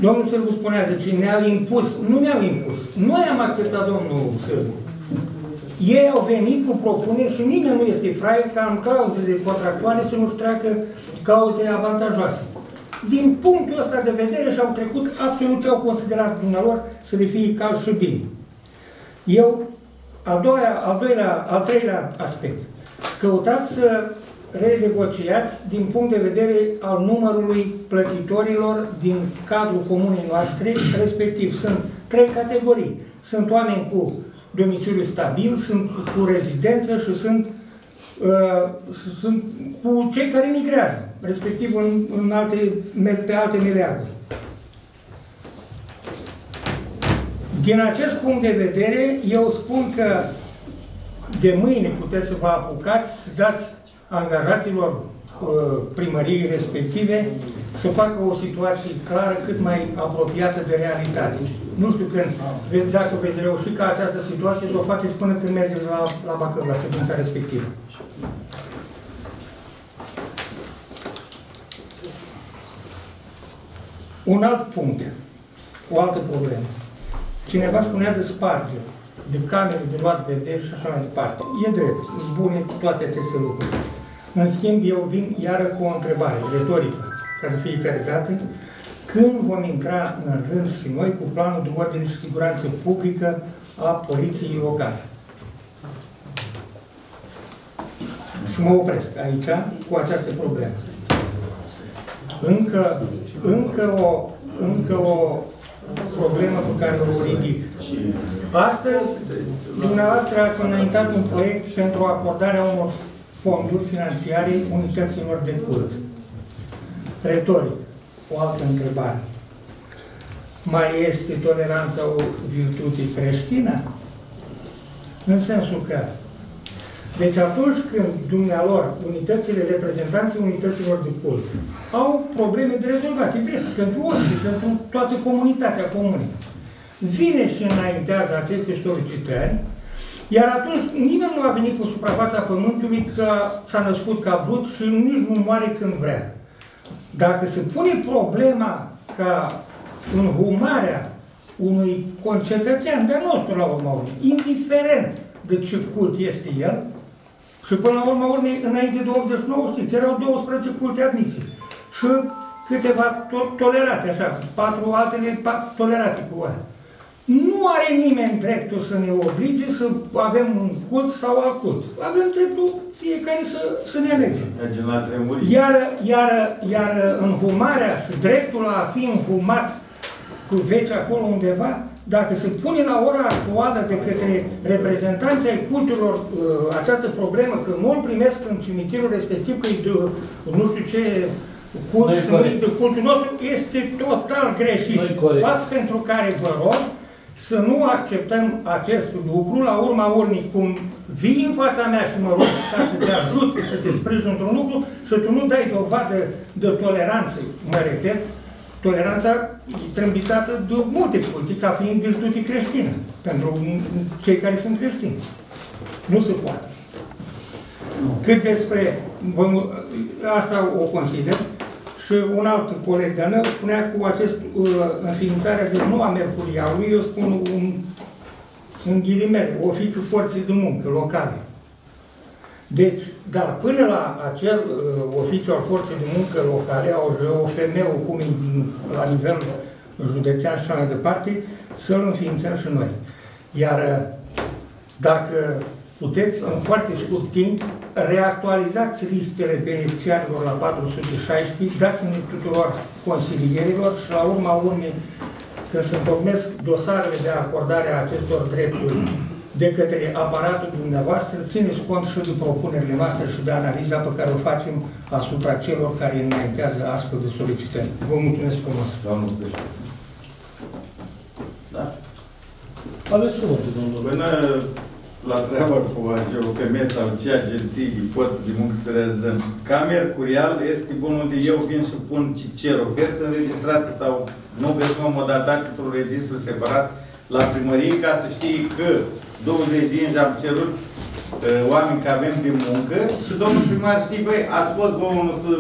Domnul Sârbu spunea, zice, ne-au impus. Nu ne-au impus. Noi am acceptat domnul Sârbu. Ei au venit cu propuneri și nimeni nu este fraier ca în cauzele contractuale să nu-și treacă cauze avantajoase. Din punctul ăsta de vedere și-au trecut absolut ce au considerat dumnealor să le fie cal și bine. Eu, al, doilea, al, doilea, al treilea aspect, căutați să renegociați din punct de vedere al numărului plătitorilor din cadrul comunei noastre, respectiv sunt trei categorii. Sunt oameni cu domiciliu stabil, sunt cu rezidență și sunt, uh, sunt cu cei care migrează, respectiv în, în alte, pe alte meleaguri. Din acest punct de vedere, eu spun că de mâine puteți să vă apucați să dați angajaților uh, primăriei respective să facă o situație clară cât mai apropiată de realitate. Nu știu când, dacă veți reuși ca această situație să o faceți până când mergeți la, la Bacău, la ședința respectivă. Un alt punct, o altă problemă. Cineva spunea de spargere, de camere de luat vedere și așa mai departe. E drept, bune toate aceste lucruri. În schimb, eu vin iară cu o întrebare retorică, ca de fiecare dată, când vom intra în rând și noi cu planul de ordine și siguranță publică a poliției locale. Și mă opresc aici cu această problemă. Încă, încă, o, încă o problemă pe care o ridic. Astăzi, dumneavoastră ați înaintat un proiect pentru acordarea unor fonduri financiare unităților de cult. Retoric, o altă întrebare. Mai este toleranța o virtute creștină? În sensul că deci atunci când dumnealor, unitățile, reprezentanții unităților de cult, au probleme de rezolvat, e drept, pentru orice, pentru toată comunitatea comunei, vine și înaintează aceste solicitări, iar atunci nimeni nu a venit pe suprafața pământului că s-a născut ca brut și nici nu moare când vrea. Dacă se pune problema ca înhumarea unui concetățean de nostru la urmă urmei, indiferent de ce cult este el, și până la urmă urmei, înainte de 89, știți, erau 12 culte admise. Și câteva to tolerate, așa, patru altele tolerate cu oare. Nu are nimeni dreptul să ne oblige să avem un cult sau alt cult. Avem dreptul fiecare să, să ne alegem. Iar, iar, iar înhumarea și dreptul a fi înhumat cu veci acolo undeva, dacă se pune la ora actuală de către reprezentanții ai culturilor uh, această problemă, că nu îl primesc în cimitirul respectiv, că e de, nu știu ce cult și nu de cultul nostru, este total greșit. Fapt pentru care vă rog să nu acceptăm acest lucru, la urma urmei, cum vii în fața mea și mă rog ca să te ajut, să te sprijin într-un lucru, să tu nu dai dovadă de toleranță, mă repet, toleranța e trâmbițată de multe culte, ca fiind virtute creștină, pentru cei care sunt creștini. Nu se poate. Cât despre, asta o consider, și un alt coleg de-al meu spunea cu acest uh, înființarea de nu a Mercurialului, eu spun un, un ghilimele, oficiu forței de muncă locale. Deci, dar până la acel uh, oficiu al forței de muncă locale, au OFM-ul, cum e la nivel județean și așa mai departe, să-l înființăm și noi. Iar uh, dacă puteți, în foarte scurt timp, reactualizați listele beneficiarilor la 416, dați-ne tuturor consilierilor și la urma urmei, când se întocmesc dosarele de acordare a acestor drepturi de către aparatul dumneavoastră, țineți cont și de propunerile noastre și de analiza pe care o facem asupra celor care înaintează astfel de solicitări. Vă mulțumesc frumos. Domnul președinte. Da? Aveți cuvântul, domnul. Până la treaba cu AGOFM sau ce agenții de forță de muncă să realizăm. Ca Mercurial este bun unde eu vin și pun ce cer ofertă înregistrată sau nu găsim o modalitate într-un registru separat la primărie ca să știi că 20 de ani am cerut uh, oameni care avem de muncă și domnul primar știi, băi, ați fost vă unul să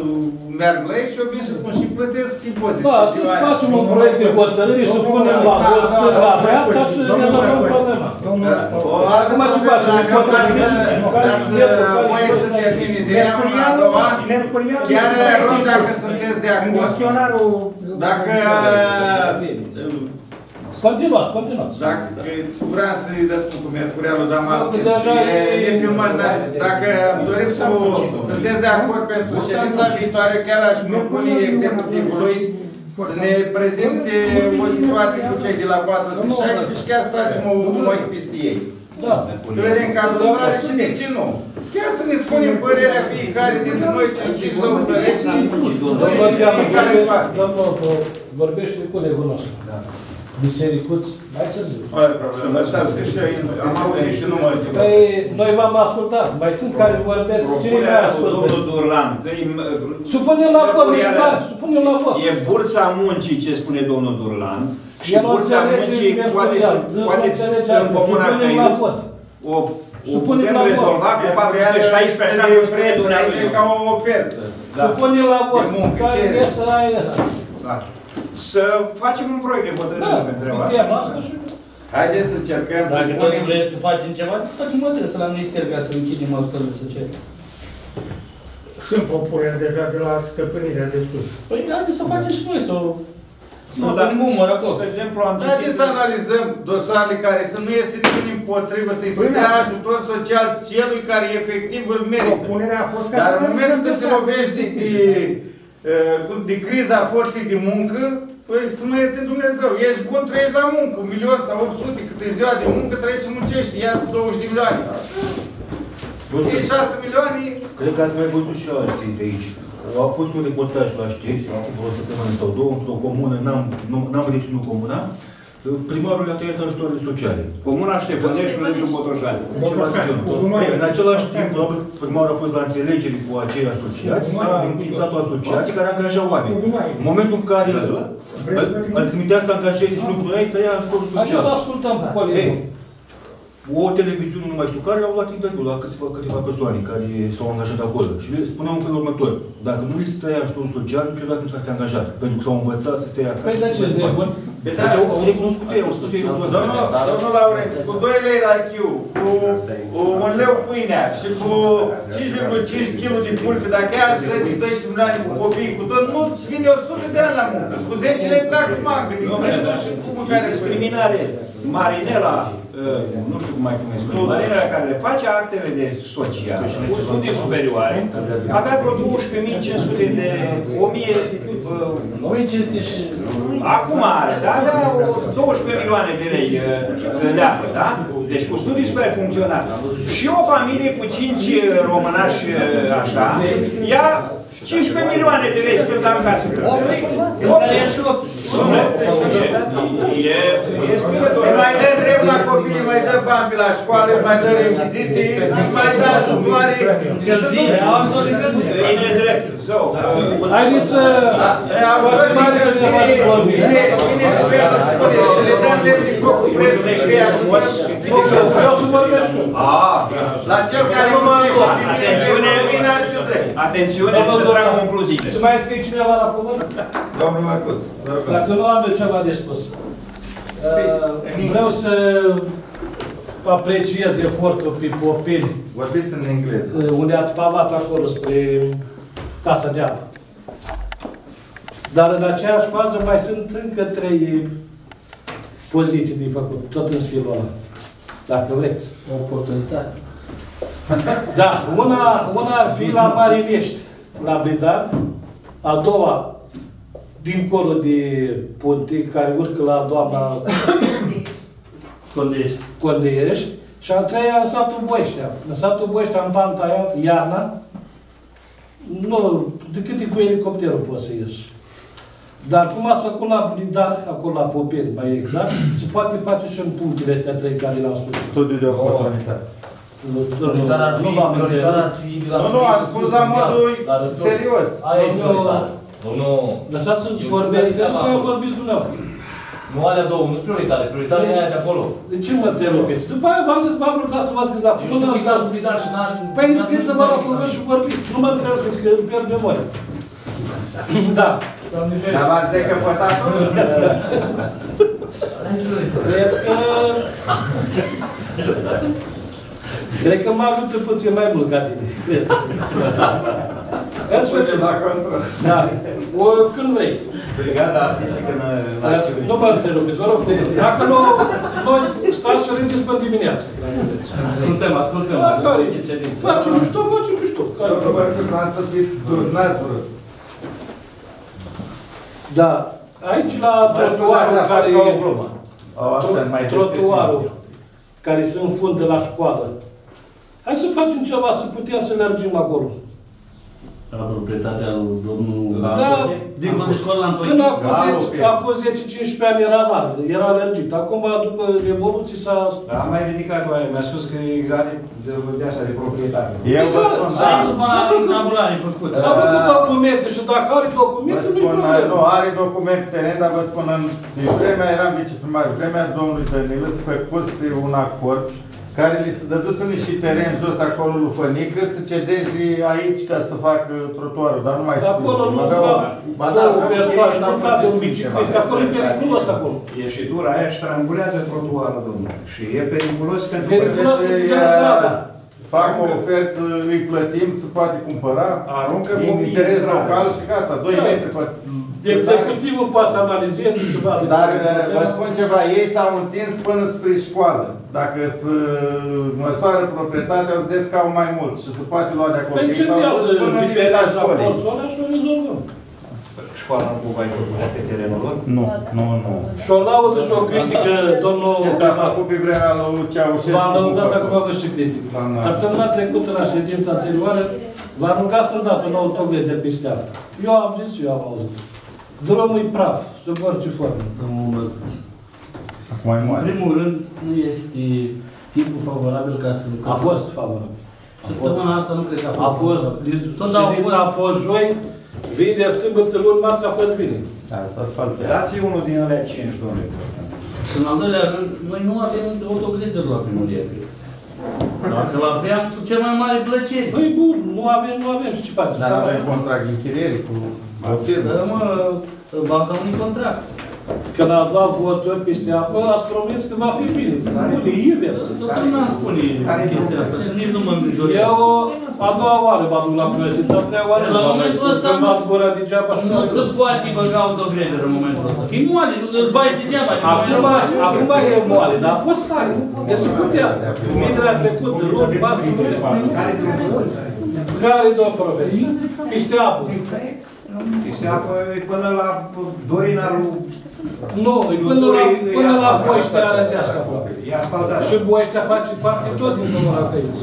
merg la ei și eu vin și spun și plătesc impozit. Da, atunci facem un proiect de hotărâre și punem la vot la dreapta și rezolvăm problema. O altă Acum ce problemă, facem? dacă dați, dați uh, voie să termin ideea, una a doua, chiar rog dacă sunteți de acord, dacă Continuați, continuați. Dacă vreau să-i răspund cu Mercurialul, dar m-am Că deja e, e- e filmat. dar Dacă doriți să sunteți de acord pentru ședința viitoare, chiar aș propune executivului să ne prezinte o situație cu cei de la 416 și chiar să tragem o noi peste ei. Da. Vedem ca dosare și de ce nu? Chiar să ne spunem părerea fiecare dintre noi ce zici lăutărești și Domnul Teamă, fiecare în parte. domnul vorbește cu colegul nostru. Bisericuț, mai să zic. Fără problemă, lăsați că și eu am auzit și nu mă zic. Păi, noi v-am ascultat. Mai sunt care vorbesc. Cine mai Propunerea ascultă? domnul Durlan, că e, Supunem la vot, e clar. Supunem la vot. e bursa muncii ce spune domnul Durlan și El o bursa înțelege muncii Mercurial, poate să dânsul poate înțelege în altfel. comuna Supunem la Căiu vot. o, o Supunem putem la vot. rezolva cu 416 așa cum spune Aici dumneavoastră. ca o ofertă. Da. Supunem la vot. De muncă, Care ce- iese, aia iese. Da. Să facem un proiect de Da, hotărâre pentru uite, asta. asta și... Haideți să încercăm să Dacă tot punem vreți să facem ceva, facem o adresă la minister ca să închidem ajutorul social. Sunt propuneri deja de la stăpânirea de sus. Păi haideți să facem și noi, să să Nu, dar punem umăr acolo. Spre exemplu, am citit... Haideți să analizăm dosarele care să nu iese nimeni împotrivă, să-i se dea ajutor social celui care efectiv îl merită. Propunerea a fost ca Dar să în momentul când se dosar. lovești de, de, uh, de criza forței de muncă, păi să nu ierte Dumnezeu. Ești bun, trăiești la muncă, un milion sau 800, cât e ziua de muncă, trăiești și muncești, ia 20 de milioane. Nu știu, E 6 milioane, cred că ați mai văzut și alții de aici. A fost un reportaj la știri, acum vreo săptămână sau două, într-o comună, n-am, nu- n-am reținut comuna, primarul a tăiat ajutoarele sociale. Comuna Ștefănești, județul Botoșani. Ceva de genul. În același timp, probabil, primarul a fost la înțelegere cu acei asociați, s-a înființat o asociație care angaja oameni. În momentul în care îl, îl trimitea să angajeze și nu puteai, tăia ajutorul Haideți să social. ascultăm cu Ei, colegul. O televiziune, nu mai știu care, au luat interviu la câteva, câteva persoane care s-au angajat acolo. Și le spuneau în felul următor. Dacă nu li se tăia ajutorul social, niciodată nu s-ar fi angajat. Pentru că s-au învățat să stea acasă. Păi de ce de bun? Deci au, au recunoscut ei, au spus ei lucrul ăsta. Domnul, domnul Laurent, cu 2 lei la chiu, cu, cu un leu pâinea și cu 5,5 kg de pulpe, dacă ai 10-12 milioane cu copii, cu tot, nu-ți vine 100 de ani la muncă. Cu 10 lei plac mangă, din prână și cu mâncare pâine. Discriminare. Marinela, uh, nu știu cum mai cum îi spune, Marinela care le face actele de social, cu studii superioare, avea vreo 12.500 de 1000, uh, 1500 și... acum are, dar avea o 12 milioane de lei uh, leapă, da? Deci cu studii super funcționare. Și o familie cu 5 românași uh, așa, ia 15 milioane de lei stând în casă. E, e spune Îi mai dă drept la copii, îi mai dă bani pe la școală, îi mai dă rechizite, îi mai dă ajutoare. Încălzire, au ajutor de încălzire. E nedrept. Zău. Haideți să... Ajutor de încălzire, vine, vine guvernul să spune, să le dăm lemn de foc cu prețul de că ajutor. Vreau să vorbesc și eu. Ah, La cel care muncește, Atențiune. vine ajutor. atențiune să trag concluziile. Se mai scrie cineva la cuvânt? Domnul Mărcuț, vă rog. Dacă nu am eu ceva de spus. Uh, Vreau să apreciez efortul pe Popeni, Vorbiți în engleză. uh, unde ați pavat acolo spre Casa de Apă. Dar în aceeași fază mai sunt încă trei poziții de făcut, tot în stilul ăla. Dacă vreți. Oportunitate. *laughs* Da, una, una ar fi la Marinești, la Bridar, a doua, dincolo de punte, care urcă la doamna Condești. Condeiești, și a treia în satul Boiștea. În satul Boiștea, în banta aia, iarna, nu, decât e cu elicopterul poți să ieși. Dar cum ați făcut la Bridar, acolo la Popeni, mai exact, se poate face și în punctele astea trei care le-am spus. Studiu de oportunitate. Nu, Prioritar ar fi, nu v-am prioritar înțeles. ar fi... Nu, nu, am spus la modul serios. Aia e Nu. prioritar. Nu, nu. Lăsați-mi Eu vorbesc, știu că că nu acolo. vorbiți dumneavoastră. Nu alea două, nu sunt prioritare. Prioritare e aia de acolo. De ce mă întrerupeți? După aia v-am zis, v-am rugat să vă scriți la Eu știu că e prioritar și n-ar... Păi scrieți-vă la cuvânt și vorbiți. Nu mă întrerupeți, că îmi pierd memoria. *laughs* Da. Dar v-ați decăpătat Cred că... Cred că mă ajută puțin mai mult ca tine. În sfârșit. Da. O, când vrei. Brigada artistică în Da, Nu mă întrerupeți, vă rog frumos. Dacă nu, noi stați și rândeți până dimineață. Suntem, ascultăm. Da, care? Facem mișto, facem mișto. Care? Vreau să fiți turnați, vă rog. Da. Aici la Mai trotuarul scuzați, a care fost e... o glumă. O, așa, mai Trotuarul care se înfundă la școală. Hai să facem ceva, să putem să mergem acolo. La proprietatea lui domnul... Da. Dincolo de școală la Antoni. Până acum 10 acum 10-15 ani era larg, era alergit. Acum, după Revoluție, s-a... Da, am mai ridicat oare, mi-a spus că e examen de, de asta, de proprietate. Eu vă S-a- spun, s-a- da. După s-a făcut- tabulare făcut. S-au făcut documente și dacă are Vă documente, nu-i spun, problemă. nu, are document teren, dar vă spun, în din vremea eram viceprimar, în vremea domnului Danilă se făcuse un acord care li se dăduse niște teren jos acolo lui Fănică să cedeze aici ca să facă trotuarul, dar nu mai știu. Acolo nu Aveau- ca Ba da, două aveau persoane, ei, nu sau ca de un ceva. biciclist, acolo e periculos acolo. Ieșitura aia strangulează trotuarul, domnule. Și e periculos pentru că Periculos Deci, pentru ea- stradă. Fac o ofertă, îi plătim, se poate cumpăra. aruncă În copiii în interes stradă. local și gata, 2 Da. metri poate. Executivul poate să analizeze, să vadă. Dar uh, vă spun ceva, ei s-au întins până spre școală. Dacă se măsoară proprietatea, îți des că au mai mult și se poate lua de acolo. Păi Ei s-au dus încetează până în limita diferența școlii. porționă și o rezolvăm. Școala nu cumva e făcută pe terenul lor? Nu, nu, nu. Și o laudă și o critică, domnul Ce s-a făcut pe vremea lui Ceaușescu? V-am lăudat acum vă și critică. Doamna. Săptămâna trecută, la ședința anterioară, v-am rugat să-mi dați un autogre de peste apă. Eu am zis, eu am auzit. Drumul e praf, sub orice formă. Mai În mare. primul rând, nu este timpul favorabil ca să lucrăm. A fost favorabil. Săptămâna asta nu cred că a fost. A fost, Tot au ședința fost. a fost joi, vineri, sâmbătă, luni, marți a fost bine. Da, s-a asfaltat. Dați unul din alea 5, domnule. Și în al doilea rând, noi nu avem autogrider la primărie, cred. Dacă l-aveam, cu cea mai mare plăcere. Păi bun, nu avem, nu avem și ce facem. Dar avem contract de închiriere cu o firmă. Dă, mă, baza unui contract. Când a luat voturi peste apă, ați promis că va fi bine. Nu, e invers. Toată lumea îmi spune chestia asta și nici nu mă îngrijorează. Eu a doua oară mă duc la președinte, a treia oară La momentul ăsta Când nu- m-ați zburat degeaba și Nu se poate băga autogreder în momentul ăsta. E moale, nu îl bagi degeaba. din Acum, momentul ăsta. acum e moale, dar a fost tare. Deci se putea. Vinerea trecut, de luni, marți, nu putea. Care e domnul profesor? Peste apă. Este apă e până la Dorina lui... Nu, e până la, până la Boiștea Arăsească aproape. E asfaltat. Și Boiștea face parte tot din Comuna Căiți.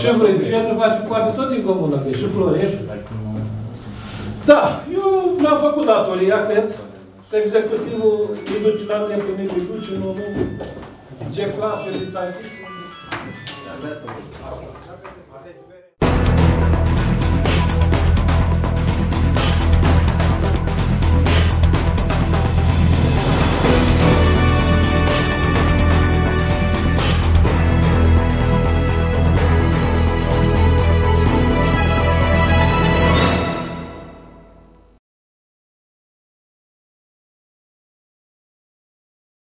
Și Vrâncenul face parte tot din Comuna Căiți. Și Florești. Da, eu mi-am făcut datoria, cred. Executivul îi duce la timpul, nu îi duce, nu, nu. Ce place, știți, ai